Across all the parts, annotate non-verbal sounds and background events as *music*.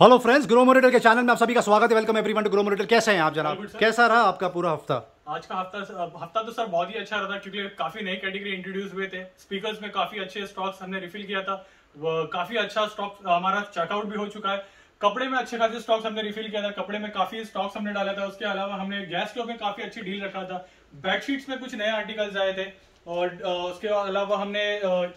Hello friends grow मोरिटल के channel में आप सभी का स्वागत है। वेलकम एवरीवन टू ग्रो मोरिटल कैसे हैं आप जनाब? कैसा रहा आपका पूरा हफ़्ता? आज का हफ़्ता हफ़्ता तो सर बहुत ही अच्छा रहा था क्योंकि काफ़ी नई कैटेगरी इंट्रोड्यूस हुए थे। स्पीकर्स में काफ़ी अच्छे स्टॉक्स हमने रिफिल किया था। वो काफ़ी अच्छा स्टॉक हमारा चेकआउट भी हो चुका है। कपड़े में अच्छे खासे स्टॉक्स हमने रिफिल किया था। कपड़े में काफ़ी स्टॉक्स हमने डाला था। उसके अलावा हमने गैस स्टोव में काफ़ी अच्छी डील रखा था। बेडशीट्स में कुछ नए आर्टिकल्स आए थे। और उसके अलावा हमने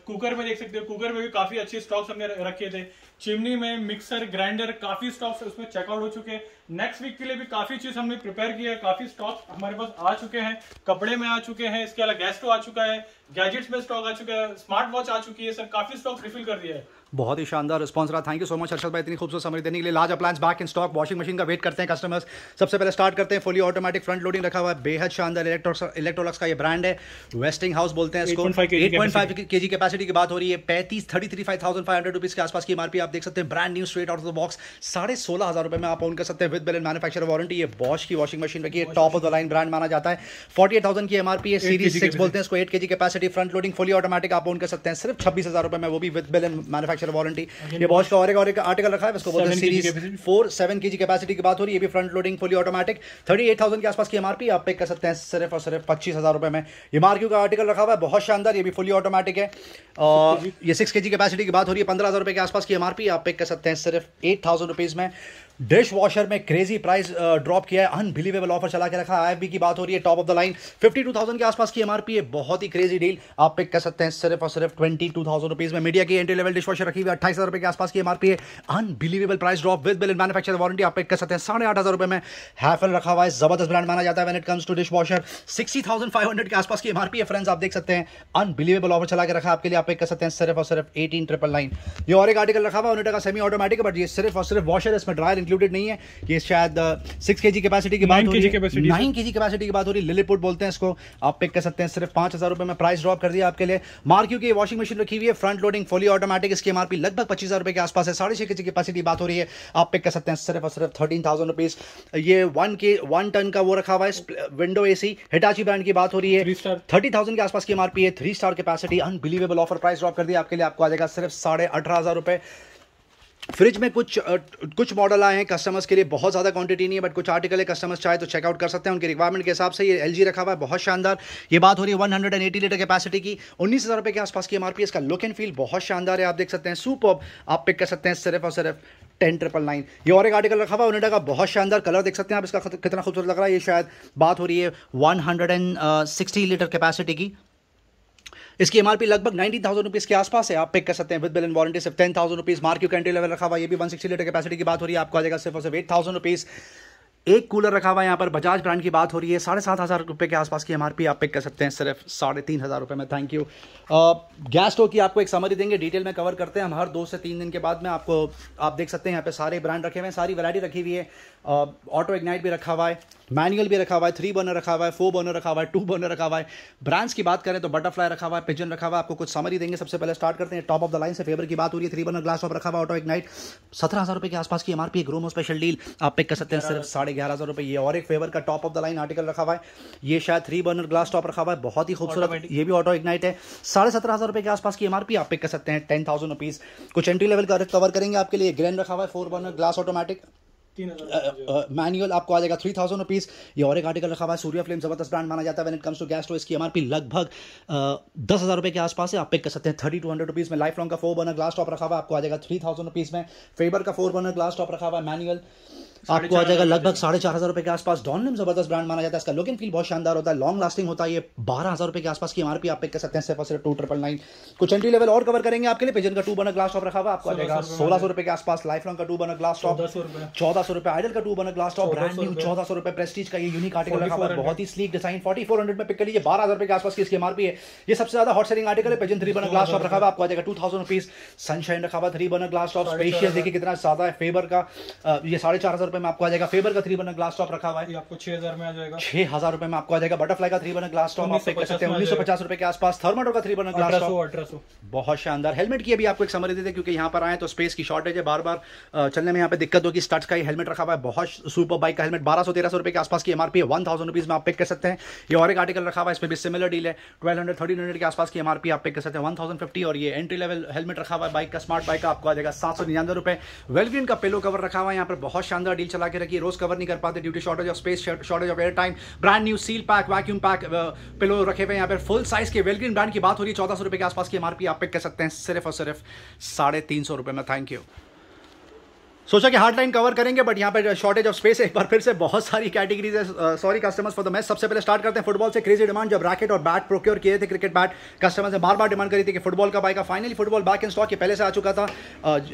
कुकर में देख सकते हो। कुकर में भी काफ़ी अच्छे स्टॉक्स हमने रखे थे। चिमनी में मिक्सर ग्राइंडर काफ़ी स्टॉक्स उसमें चेकआउट हो चुके हैं। नेक्स्ट वीक के लिए भी काफ़ी चीज़ हमने प्रिपेयर किया है काफ़ी स्टॉक हमारे पास आ चुके हैं कपड़े में आ चुके हैं इसके अलावा गैस स्टोव आ चुका है गैजेट्स में स्टॉक आ चुका है स्मार्ट वॉच आ चुकी है सर काफ़ी स्टॉक रिफिल कर दिया है। बहुत ही शानदार रिस्पॉन्स रहा। Thank you so much Harshad भाई इतनी खूबसूरत समरी देने के लिए। Large appliance back in stock washing machine का वेट करते हैं कस्टमर्स सबसे पहले स्टार्ट करते हैं फुली ऑटोमेटिक फ्रंट लोडिंग रखा हुआ है। बेहद शानदार इलेक्ट्रोलक्स का ये ब्रांड है। वेस्टिंग हाउस बोलते हैं इसको। 8.5 kg 8.5 केजी कैपेसिटी की बात हो रही है। पैंतीस thirty three five thousand five hundred rupees के आसपास की एमआरपी आप देख सकते हैं। Brand new straight out of the box साढ़े सोलह हज़ार रुपए में आप ऑन कर सकते हैं। विद बिल मैन्युफैक्चर वारंटी ये बॉश की वॉशिंग मशीन रखी है top of the line brand माना जाता है। फोर्टी एट थाउज़ेंड की एमआरपी है सीरीज़ सिक्स बोलते हैं इसको eight kg capacity front loading fully automatic आप ओन कर सकते हैं। सिर्फ़ छब्बीस हज़ार रुपए में वो भी with bill and manufacture warranty ये बॉश का और एक और एक आर्टिकल रखा है इसको बोलते हैं सीरीज़। फोर सेवन की कैपेसिटी की बात हो रही है ये भी front loading fully automatic thirty eight thousand के आसपास की एमआरपी आप पे कर सकते हैं सिर्फ़ और सिर्फ़ पच्चीस हज़ार रुपए में। ये मार्क्यू का आर्टिकल रखा हुआ है बहुत शानदार ये भी फुली ऑटोमेटिक है। और ये सिक्स के कैपेसिटी की बात हो रही है पंद्रह हज़ार रुपए के आसपास की एमआरपी आप पे कर सकते हैं सिर्फ़ एट थाउज़ेंड रुपीज़ में। डिश वॉशर में क्रेजी प्राइस ड्रॉप किया है। अनबिलीवेबल ऑफ़र चला के रखा। है आईएफबी की बात हो रही है टॉप ऑफ़ द लाइन 52000 के आसपास की एमआरपी है। बहुत ही क्रेजी डील आप पिक कर सकते हैं सिर्फ़ और सिर्फ़ 22000 रुपीज़ में। मीडिया की एंट्री लेवल डिश वॉशर रखी हुई अट्ठाईस हज़ार रुपए के आसपास की एमआरपी है। Unbelievable price drop with bill manufacture warranty आप पिक कर सकते हैं। साढ़े आठ हज़ार रुपए में हैफल रखा हुआ है। ज़बरदस्त ब्रांड माना जाता है it comes to dishwasher sixty thousand five hundred के आसपास की एमआरपी है फ्रेंड्स आप देख सकते हैं। अनबिलीवेबल ऑफ़र चला के रखा आपके लिए। आप पिक कर सकते हैं सिर्फ़ और सिर्फ़ एटीन ट्रिपल नाइन ये और एक आर्टिकल रखा हुआ है। सेमी ऑटोमेटिक बट ये सिर्फ़ और सिर्फ़ वॉशर इसमें ड्रायर इंक्लूडेड नहीं है। ये शायद सिक्स के जी कैपेसिटी की बात हो रही है। नाइन के जी कैपेसिटी की बात हो रही है। लिलीपुट बोलते हैं इसको। आप पिक कर सकते हैं। सिर्फ़ पाँच हज़ार रुपए में प्राइस ड्रॉप कर दिया आपके लिए। मार्क्यू की वॉशिंग मशीन रखी हुई है। फ्रंट लोडिंग फुली ऑटोमेटिक इसकी एमआरपी लगभग पच्चीस हज़ार रुपए के आसपास है। साढ़े छह के जी कैपेसिटी बात हो रही है। आप पिक कर सकते हैं। सिर्फ़ और सिर्फ़ थर्टीन थाउज़ेंड रुपीज़ ये वन के वन टन का वो रखा हुआ है। विंडो एसी हिटाची ब्रांड की बात हो रही है। थर्टी थाउज़ेंड के आसपास की एमआरपी है। Three star capacity unbelievable offer price drop कर दिया आपके लिए। आपको आ जाएगा सिर्फ़ साढ़े अठारह हज़ार रुपए। फ्रिज में कुछ कुछ मॉडल आए हैं कस्टमर्स के लिए बहुत ज़्यादा क्वांटिटी नहीं है बट कुछ आर्टिकल है कस्टमर्स चाहे तो चेकआउट कर सकते हैं, उनके रिक्वायरमेंट के हिसाब से ये एलजी रखा हुआ है, बहुत शानदार। ये बात हो रही है 180 लीटर कैपेसिटी की, उन्नीस हज़ार रुपये के आसपास की एमआरपी इसका लुक एंड फील बहुत शानदार है, आप देख सकते हैं सुपर आप पिक कर सकते हैं सिर्फ़ और सिर्फ़ टेन ट्रिपल नाइन ये और एक आर्टिकल रखा हुआ है उन्होंने का बहुत शानदार कलर देख सकते हैं आप, इसका कितना खूबसूरत लग रहा है, ये शायद बात हो रही है one hundred and sixty litre capacity की। इसकी एमआरपी लगभग नाइनटीन थाउज़ेंड रुपीज़ के आसपास है। आप पिक कर सकते हैं विद बिल एंड वारंटी सिर्फ़ टेन थाउज़ेंड रुपीज़ मार्क्यू कैंटी लेवल रखा हुआ ये भी वन सिक्सटी लीटर कैपेसिटी की बात हो रही है। आपको आ जाएगा सिर्फ़ और सिर्फ़ एट थाउज़ेंड रुपीज़ एक कूलर रखा हुआ है यहाँ पर। बजाज ब्रांड की बात हो रही है। साढ़े सात हज़ार रुपये के आसपास की एमआरपी आप पिक कर सकते हैं। सिर्फ़ साढ़े तीन हज़ार रुपये में। थैंक यू गैस स्टोव की आपको एक समरी देंगे। डिटेल में कवर करते हैं। हम हर दो से तीन दिन के बाद में आपको, आप देख सकते हैं यहाँ पे सारे ब्रांड रखे हुए हैं। सारी वैरायटी रखी हुई है। ऑटो इग्नाइट भी रखा हुआ है मैनुअल भी रखा हुआ है थ्री बर्नर रखा हुआ है फोर बर्नर रखा हुआ है टू बर्नर रखा हुआ है ब्रांड्स की बात करें तो बटरफ्लाई रखा हुआ है पिजन रखा हुआ है आपको कुछ समरी देंगे सबसे पहले स्टार्ट करते हैं टॉप ऑफ़ द लाइन से फेवर की बात हो रही है थ्री बर्नर ग्लास टॉप रखा हुआ ऑटो इग्नाइट सत्रह हज़ार रुपये के आसपास की एमआरपी ग्रोमो स्पेशल डील आप पिक कर सकते हैं सिर्फ़ साढ़े ग्यारह हज़ार रुपये ये और एक फेवर का top of the line article रखा हुआ है ये शायद थ्री बर्नर ग्लास टॉप रखा हुआ है बहुत ही खूबसूरत। ये भी ऑटो इग्नाइट है साढ़े सत्रह हज़ार रुपये के आसपास की एमआरपी आप पिक कर सकते हैं टेन थाउज़ेंड रुपीज़ कुछ एंट्री लेवल का कवर करेंगे आपके लिए ग्रैंड रखा हुआ है four burner glass automatic manual आपको आ जाएगा थ्री थाउज़ेंड रुपीज़ ये और एक आर्टिकल रखा हुआ है सूर्य फ्लेम ज़बरदस्त ब्रांड माना जाता है। When it comes to gas to इसकी एमआरपी लगभग दस हज़ार रुपए के आसपास है। आप पिक कर सकते हैं थर्टी टू हंड्रेड रुपीज़ में। लाइफ लॉन्ग का फोर बर्नर ग्लास टॉप रखा हुआ है आपको आ जाएगा थ्री थाउज़ेंड रुपीज़ में। फेबर का फोर बर्नर ग्लास टॉप रखा हुआ है मैनुअल आपको आ जाएगा लगभग साढ़े चार हज़ार रुपये के आसपास। डॉनलिम ज़बरदस्त ब्रांड माना जाता है। इसका लुक एंड फील बहुत शानदार होता है। लॉन्ग लास्टिंग होता है। ये बारह हज़ार रुपये के आसपास की एमआरपी आप पिक कर सकते हैं। सिर्फ़ और सिर्फ़ टू ट्रिपल नाइन कुछ एंट्री लेवल और कवर करेंगे आपके लिए। पिजन का टू बर्नर ग्लास टॉप रखा हुआ आपको आ जाएगा। सोलह सौ रुपये के आसपास लाइफ लॉन्ग का टू बर्नर ग्लास टॉप चौदह सौ रुपये। रुपए आइडल का two burner glass top brand new चौदह सौ रुपए प्रेस्टीज का ये यूनिक आर्टिकल रखा हुआ है। बहुत ही sleek design forty four hundred में पिक कर लीजिए। बारह हज़ार रुपए के आसपास की इसकी एमआरपी है। ये सबसे ज़्यादा हॉट सेलिंग आर्टिकल है। Pigeon three burner glass top रखा हुआ आपको आ जाएगा टू थाउज़ेंड रुपीज़ सनशाइन रखा हुआ three burner glass top spacious देखिए कितना ज़्यादा है। फेबर का ये साढ़े चार हज़ार रुपए में आपको आ जाएगा। फेबर का थ्री बर्नर ग्लास टॉप रखा हुआ है। ये आपको छह हज़ार में आ जाएगा। छह हज़ार रुपए में आपको आ जाएगा। बटरफ्लाई का थ्री बर्नर ग्लास टॉप आप पिक कर सकते हैं उन्नीस सौ पचास रुपए के आसपास। थर्माटो का थ्री बर्नर ग्लास टॉप बहुत शानदार। हेलमेट की अभी आपको एक समरी देते क्योंकि यहाँ पर आए तो स्पेस की शॉर्टेज है बार बार चलने में यहाँ पे दिक्कत होगी। स्टड्स का ही हेलमेट हेलमेट रखा हुआ है। बहुत सुपर बाइक का हेलमेट बारह सौ तेरह सौ रुपए के आसपास की एमआरपी है। वन थाउज़ेंड रुपीज़ में आप पिक कर सकते हैं। ये और एक आर्टिकल रखा हुआ है इसमें भी सिमिलर डील है। ट्वेल्व हंड्रेड थर्टीन हंड्रेड के आसपास की एमआरपी आप पिक कर सकते हैं। वन थाउज़ेंड फिफ्टी और ये एंट्री लेवल हेलमेट रखा हुआ है। बाइक का स्मार्ट बाइक का आपको आ जाएगा सात सौ निन्यानवे रुपए। वेलग्रीन का पेलो कवर रखा हुआ है। यहाँ पर बहुत शानदार डील चला के रखी रोज कवर नहीं कर पाते due to shortage of space shortage of air time brand new seal pack vacuum pack pillow रखे हुए यहाँ पर फुल साइज़ के वेलग्रीन ब्रांड की बात हो रही है, चौदह सौ रुपए के आसपास की एमआरपी आप पिक कर सकते हैं, सिर्फ़ और सिर्फ़ साढ़े तीन सौ रुपए में। थैंक यू सोचा कि हार्ड लाइन कवर करेंगे बट यहाँ पर शॉर्टेज ऑफ़ स्पेस है। एक बार फिर से बहुत सारी कैटेगरीज है। Sorry customers for the match सबसे पहले स्टार्ट करते हैं फुटबॉल से। क्रेजी डिमांड जब रैकेट और बैट प्रोक्योर किए थे क्रिकेट बैट कस्टमर्स ने बार बार डिमांड करी थी कि फुटबॉल का bike finally football back in stock पहले से आ चुका था।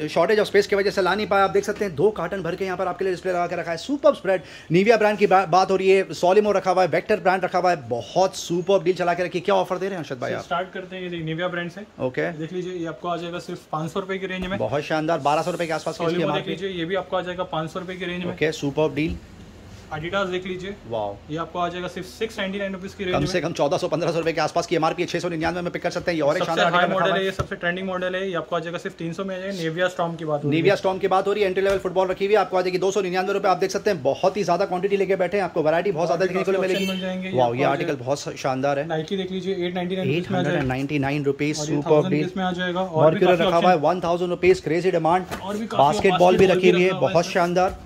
शॉर्टेज ऑफ़ स्पेस की वजह से ला नहीं पाया। आप देख सकते हैं दो कार्टन भर के यहाँ पर आपके लिए डिस्प्ले लगा के रखा है। सुपर स्प्रेड नीविया ब्रांड की बात हो रही है। सॉलिमो रखा हुआ है। वेक्टर ब्रांड रखा हुआ है। बहुत सुपर डील चला के रखी। क्या ऑफ़र दे रहे हैं अर्षद भाई स्टार्ट करते हैं निविया ब्रांड से। ओके देख लीजिए आपको आ जाएगा सिर्फ़ पाँच सौ रुपए की रेंज में। बहुत शानदार। बारह सौ रुपए के आसपास लीजिए, ये भी आपको आ जाएगा पाँच सौ रुपए की रेंज में। क्या सुपर डील एडिडास देख लीजिए। वाह ये आपको आ जाएगा सिर्फ़ सिक्स नाइनटी नाइन रुपीज़ की रेंज कम से कम चौदह सौ पंद्रह सौ रुपए के आसपास की एमआरपी छह सौ निन्यानवे में पिक कर सकते हैं। और सबसे हाई मॉडल है ये सबसे ट्रेंडिंग मॉडल है ये आपको आ जाएगा सिर्फ़ तीन सौ में आ जाएगा। नेविया स्टॉम की बात नेविया स्टॉम की बात हो रही है एंट्री लेवल फुटबॉल रखी हुई आपको आ जाएगी दो सौ निन्यानवे रुपए। आप देख सकते हैं बहुत ही ज़्यादा क्वांटिटी लेके बैठे हैं आपको वैरायटी बहुत ज़्यादा देखने को मिलेगी। वाह ये आर्टिकल बहुत शानदार है। नाइकी देख लीजिए eight ninety nine rupees super deal में आ जाएगा। और रखा हुआ है one thousand rupees crazy demand basketball भी रखी हुई है बहुत शानदार।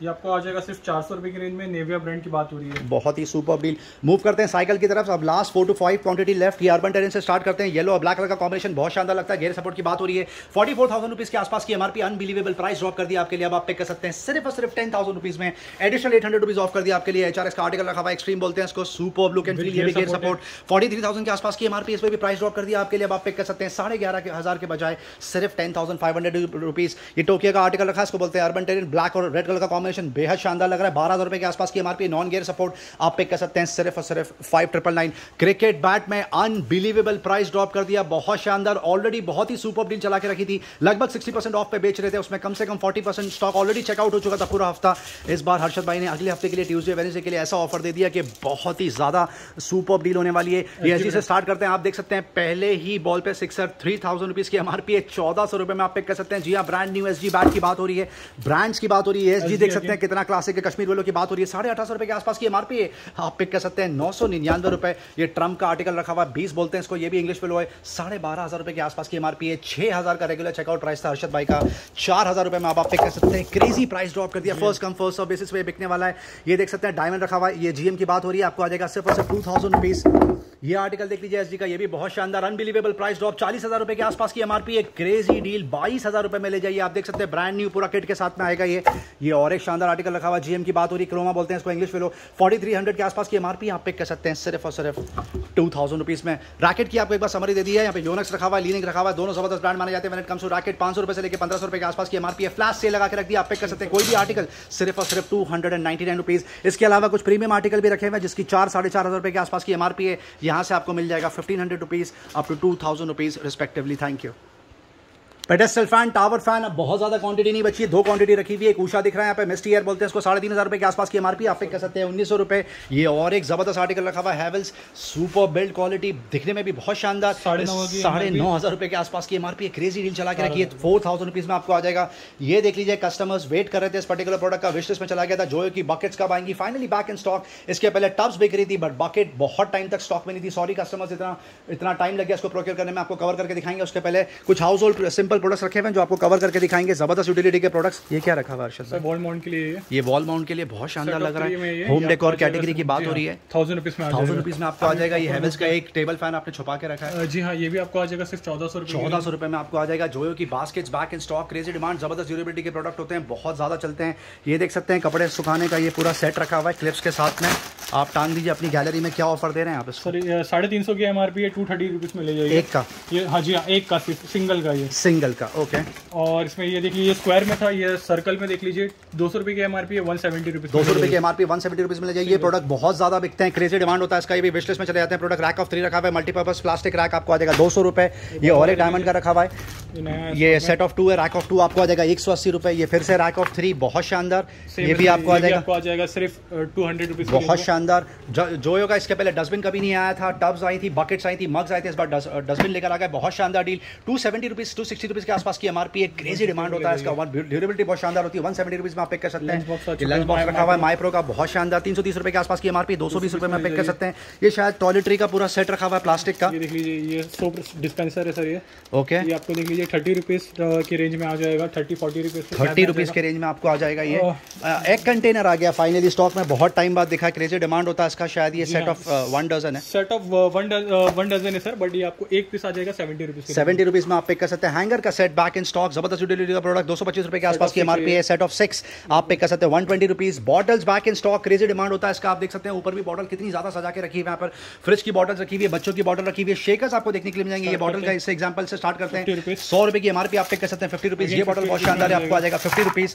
ये आपको आ जाएगा सिर्फ़ चार सौ रुपए की रेंज में नेविया ब्रांड की बात हो रही है। बहुत ही सुपर डील मूव करते हैं साइकिल की तरफ़। अब last four to five quantity left ये अर्बन टेरेन से स्टार्ट करते हैं। येलो और ब्लैक कलर का कॉम्बिनेशन बहुत शानदार लगता है। गेयर सपोर्ट की बात हो रही है। फोर्टी फोर थाउज़ेंड रुपीज़ के आसपास की एमआरपी अनबिलीवेबल प्राइस ड्रॉप कर दिया आपके लिए। अब आप पिक कर सकते हैं सिर्फ़ और सिर्फ़ टेन थाउज़ेंड रुपीज़ में। Additional eight hundred rupees off कर दिया आपके लिए। एचआरएस का आर्टिकल रखा हुआ एक्सट्रीम बोलते हैं इसको। सुपर लुक एंड फील ये भी gear support forty three thousand के आसपास की एमआरपी इस पर भी प्राइस ड्रॉप कर दिया आपके लिए। अब आप पिक कर सकते हैं साढ़े ग्यारह हज़ार के बजाय सिर्फ़ ten thousand five hundred rupees ये टोकिया का आर्टिकल रखा है। इसको बोलते हैं अर्बन टेरिन ब्लैक और रेड कलर का कॉम्बिनेशन बेहद शानदार लग रहा है। बारह रुपए के आसपास की एमआरपी नॉन गेयर सपोर्ट आप पिक कर सकते हैं सिर्फ़ और सिर्फ़ five triple nine cricket bat में अनबिलीवेबल प्राइस ड्रॉप कर दिया बहुत शानदार ऑलरेडी बहुत ही सुपर डील चला के रखी थी। लगभग सिक्सटी परसेंट ऑफ़ पे बेच रहे थे उसमें कम से कम forty percent stock already checkout हो चुका था पूरा हफ़्ता। इस बार हर्षद भाई ने अगले हफ़्ते के लिए ट्यूजडे वेनेसडे के लिए ऐसा ऑफ़र दे दिया कि बहुत ही ज़्यादा सुपर डील होने वाली है। ये ऐसी से स्टार्ट करते हैं आप देख सकते हैं पहले ही बॉल पे सिक्सर थ्री थाउज़ेंड रुपीज़ की एमआरपी है चौदह सौ रुपए में आप पिक कर सकते हैं। जी हाँ brand new S G bat की बात हो रही है। ब्रांड्स की बात हो रही है एस जी देख सकते हैं कितना क्लासिक है कश्मीर वालों की बात हो रही है। साढ़े अठारह सौ रुपए के आसपास की एमआरपी है। आप पिक कर सकते हैं नौ सौ निन्यानवे रुपए। ये ट्रंप का आर्टिकल रखा हुआ बीस बोलते हैं इसको ये भी इंग्लिश में लो है। साढ़े बारह हज़ार रुपए के आसपास की एमआरपी है। छह हज़ार का रेगुलर चेकआउट प्राइस था हर्षद भाई का। चार हज़ार रुपए में आप पिक कर सकते हैं। क्रेजी प्राइस ड्रॉप कर दिया। फ़र्स्ट कम फ़र्स्ट बेसिस पे बिकने वाला है। ये देख सकते हैं डायमंड रखा हुआ है। ये जीएम की बात हो रही है। आपको आ जाएगा सिर्फ़ और सिर्फ़ टू थाउज़ेंड रुपीज़ ये आर्टिकल देख लीजिए एसजी का। ये भी बहुत शानदार अनबिलीवेबल प्राइस ड्रॉप चालीस हज़ार रुपए के आसपास की एमआरपी है। क्रेजी डील बाईस हज़ार रुपए में ले जाइए। आप देख सकते हैं ब्रांड न्यू पूरा किट के साथ में आएगा ये। ये और एक शानदार आर्टिकल रखा हुआ जीएम की बात हो रही क्रोमा बोलते हैं इसको इंग्लिश में लो फोर्टी थ्री हंड्रेड के आसपास की एमआरपी आप पिक कर सकते हैं, सिर्फ़ और सिर्फ़ टू थाउज़ेंड रुपीज़ में। रैकेट की आपको एक बार समरी दे दी है, यहाँ पे योनक्स रखा हुआ लीनिंग रखा हुआ है, दोनों ज़बरदस्त ब्रांड माने जाते हैं। कम टू रैकेट पाँच सौ रुपए से लेकर पंद्रह सौ रुपए के आसपास की एमआरपी है। फ्लैश सेल लगा के रख दिया आप पिक कर सकते हैं। कोई भी आर्टिकल सिर्फ़ और सिर्फ़ two hundred and ninety nine rupees इसके अलावा कुछ प्रीमियम आर्टिकल भी रखे हुए जिसकी चार, साढ़े चार हज़ार रुपए के आसपास की एमआरपी है। यहाँ से आपको मिल जाएगा fifteen hundred rupees up to two thousand rupees respectively thank you pedestal fan tower fan अब बहुत ज़्यादा क्वांटिटी नहीं बची है दो क्वांटिटी रखी हुई है एक ऊषा दिख रहा है यहाँ पे मिस्टी एयर बोलते हैं इसको साढ़े तीन हज़ार रुपए के आसपास की एमआरपी आप पिक कर सकते हैं उन्नीस सौ रुपए। ये और एक ज़बरदस्त आर्टिकल रखा हुआ है हैवल्स सुपर बिल्ड क्वालिटी दिखने में भी बहुत शानदार। साढ़े नौ हज़ार रुपए के आसपास की एमआरपी क्रेजी डील चला के रखी है फोर थाउज़ेंड रुपीज़ में आपको आ जाएगा। ये देख लीजिए कस्टमर्स वेट कर रहे थे इस पर्टिकुलर प्रोडक्ट का विशलिस्ट में चला गया था जो की बकेट्स कब आएँगी फाइनली बैक इन स्टॉक इसके पहले टब्स बिक रही थी बट बकेट बहुत टाइम तक स्टॉक में नहीं थी। सॉरी कस्टमर्स इतना इतना टाइम लग गया इसको प्रोक्योर करने में आपको कवर करके दिखाएँगे। उसके पहले कुछ हाउस होल्ड सिंपल प्रोडक्ट्स रखे हुए हैं जो आपको कवर करके दिखाएँगे। ज़बरदस्त यूटिलिटी के प्रोडक्ट्स ये क्या रखा हुआ है वॉल माउंट के लिए ये। वॉल माउंट के लिए बहुत शानदार लग रहा है। होम डेकोर कैटेगरी की बात हो रही है। थाउज़ेंड रुपीज़ में थाउज़ेंड रुपीज़ में आपको आ जाएगा। ये हेवल्स का एक टेबल फ़ैन आपने छुपा के रखा है। जी हाँ ये भी आपको आ जाएगा सिर्फ़ चौदह सौ चौदह सौ रुपए में आपको आ जाएगा। जोयो की baskets back in stock crazy demand ज़बरदस्त ड्यूरेबिलिटी के प्रोडक्ट होते हैं बहुत ज़्यादा चलते हैं। ये देख सकते हैं कपड़े सुखाने का ये पूरा सेट रखा हुआ है क्लिप्स के साथ में। आप टांग दीजिए अपनी गैलरी में क्या ऑफ़र दे रहे हैं आप सर साढ़े तीन सौ की एमआरपी है टू थर्टी रुपीज़ में ले जाइए। एक का। ये हाँ जी हाँ एक का सिर्फ़ सिंगल का ये। सिंगल का ओके और इसमें ये देखिए ये स्क्वायर में था ये सर्कल में देख लीजिए दो सौ रुपए की एमआरपी है वन सेवेंटी रुपीज़ दो सौ रुपए की एमआरपी वन सेवेंटी रुपीज़ मिल जाएगी ये प्रोडक्ट बहुत ज़्यादा बिकते हैं क्रेजी डिमांड होता है इसका। ये भी विशलिस्ट में चले जाते हैं प्रोडक्ट रैक ऑफ़ थ्री रखा हुआ है मल्टीपर्पज प्लास्टिक रैक आपको आ जाएगा दो सौ रुपए। ये और एक डायमंड का रखा हुआ है। ये सेट ऑफ़ टू है। रैक ऑफ़ टू आपको आ जाएगा एक सौ अस्सी ये फिर से रैक ऑफ़ थ्री बहुत शानदार। ये भी आपको आ जाएगा। आ जाएगा सिर्फ़ टू हंड्रेड रुपीज़ बहुत शानदार। जोयो का इसके पहले डस्टबिन कभी नहीं आया था। टब्स आई थी बकेट्स आई थी मग्स आए थे इस बार डस्टबिन लेकर आ गए। बहुत शानदार deal two seventy rupees two sixty rupees के आसपास की एमआरपी एक क्रेजी डिमांड होता है इसका। वन ड्यूरेबिलिटी बहुत शानदार होती है। वन सेवेंटी रुपीज़ में आप पिक कर सकते हैं। लंच बॉक्स रखा हुआ है माइप्रो का बहुत शानदार। तीन सौ तीस रुपये के आसपास की एमआरपी दो सौ बीस रुपये में पिक कर सकते हैं। ये शायद टॉयलेटरी का पूरा सेट रखा हुआ है प्लास्टिक का। देख लीजिए ये सोप डिस्पेंसर है सर ये। ओके ये आपको देख लीजिए थर्टी रुपीज़ की रेंज में आ जाएगा। Thirty forty rupees thirty rupees के रेंज में आपको आ जाएगा ये। एक कंटेनर आ गया फाइनली स्टॉक में बहुत टाइम बाद दिखा क्रेजी डिमांड होता है इसका। शायद ये सेट ऑफ़ वन डजन है। सेट ऑफ़ वन डजन है सर बट ये आपको एक पीस आ जाएगा सेवेंटी रुपीज़ सेवेंटी रुपीज़ में। आप पिक कर सकते हैं। हैंगर का सेट बैक इन स्टॉक ज़बरदस्त यूटिलिटी का प्रोडक्ट दो सौ पच्चीस रुपये के आसपास की एमआरपी है सेट ऑफ़ सिक्स आप पिक कर सकते हैं one twenty rupees bottles back in stock crazy demand होता है इसका आप देख सकते हैं। ऊपर भी बॉटल कितनी ज़्यादा सजा के रखी है यहाँ पर फ्रिज की बॉटल रखी हुई है बच्चों की बॉटल रखी हुई है। शेकर्स आपको देखने के लिए मिल जाएँगे। ये बॉटल का इससे एग्ज़ाम्पल से स्टार्ट करते हैं। सौ रुपए की एमआरपी आप पिक कर सकते हैं। फिफ्टी रुपीज़ ये बॉटल बहुत शानदार है आपको आ जाएगा फिफ्टी रुपीज़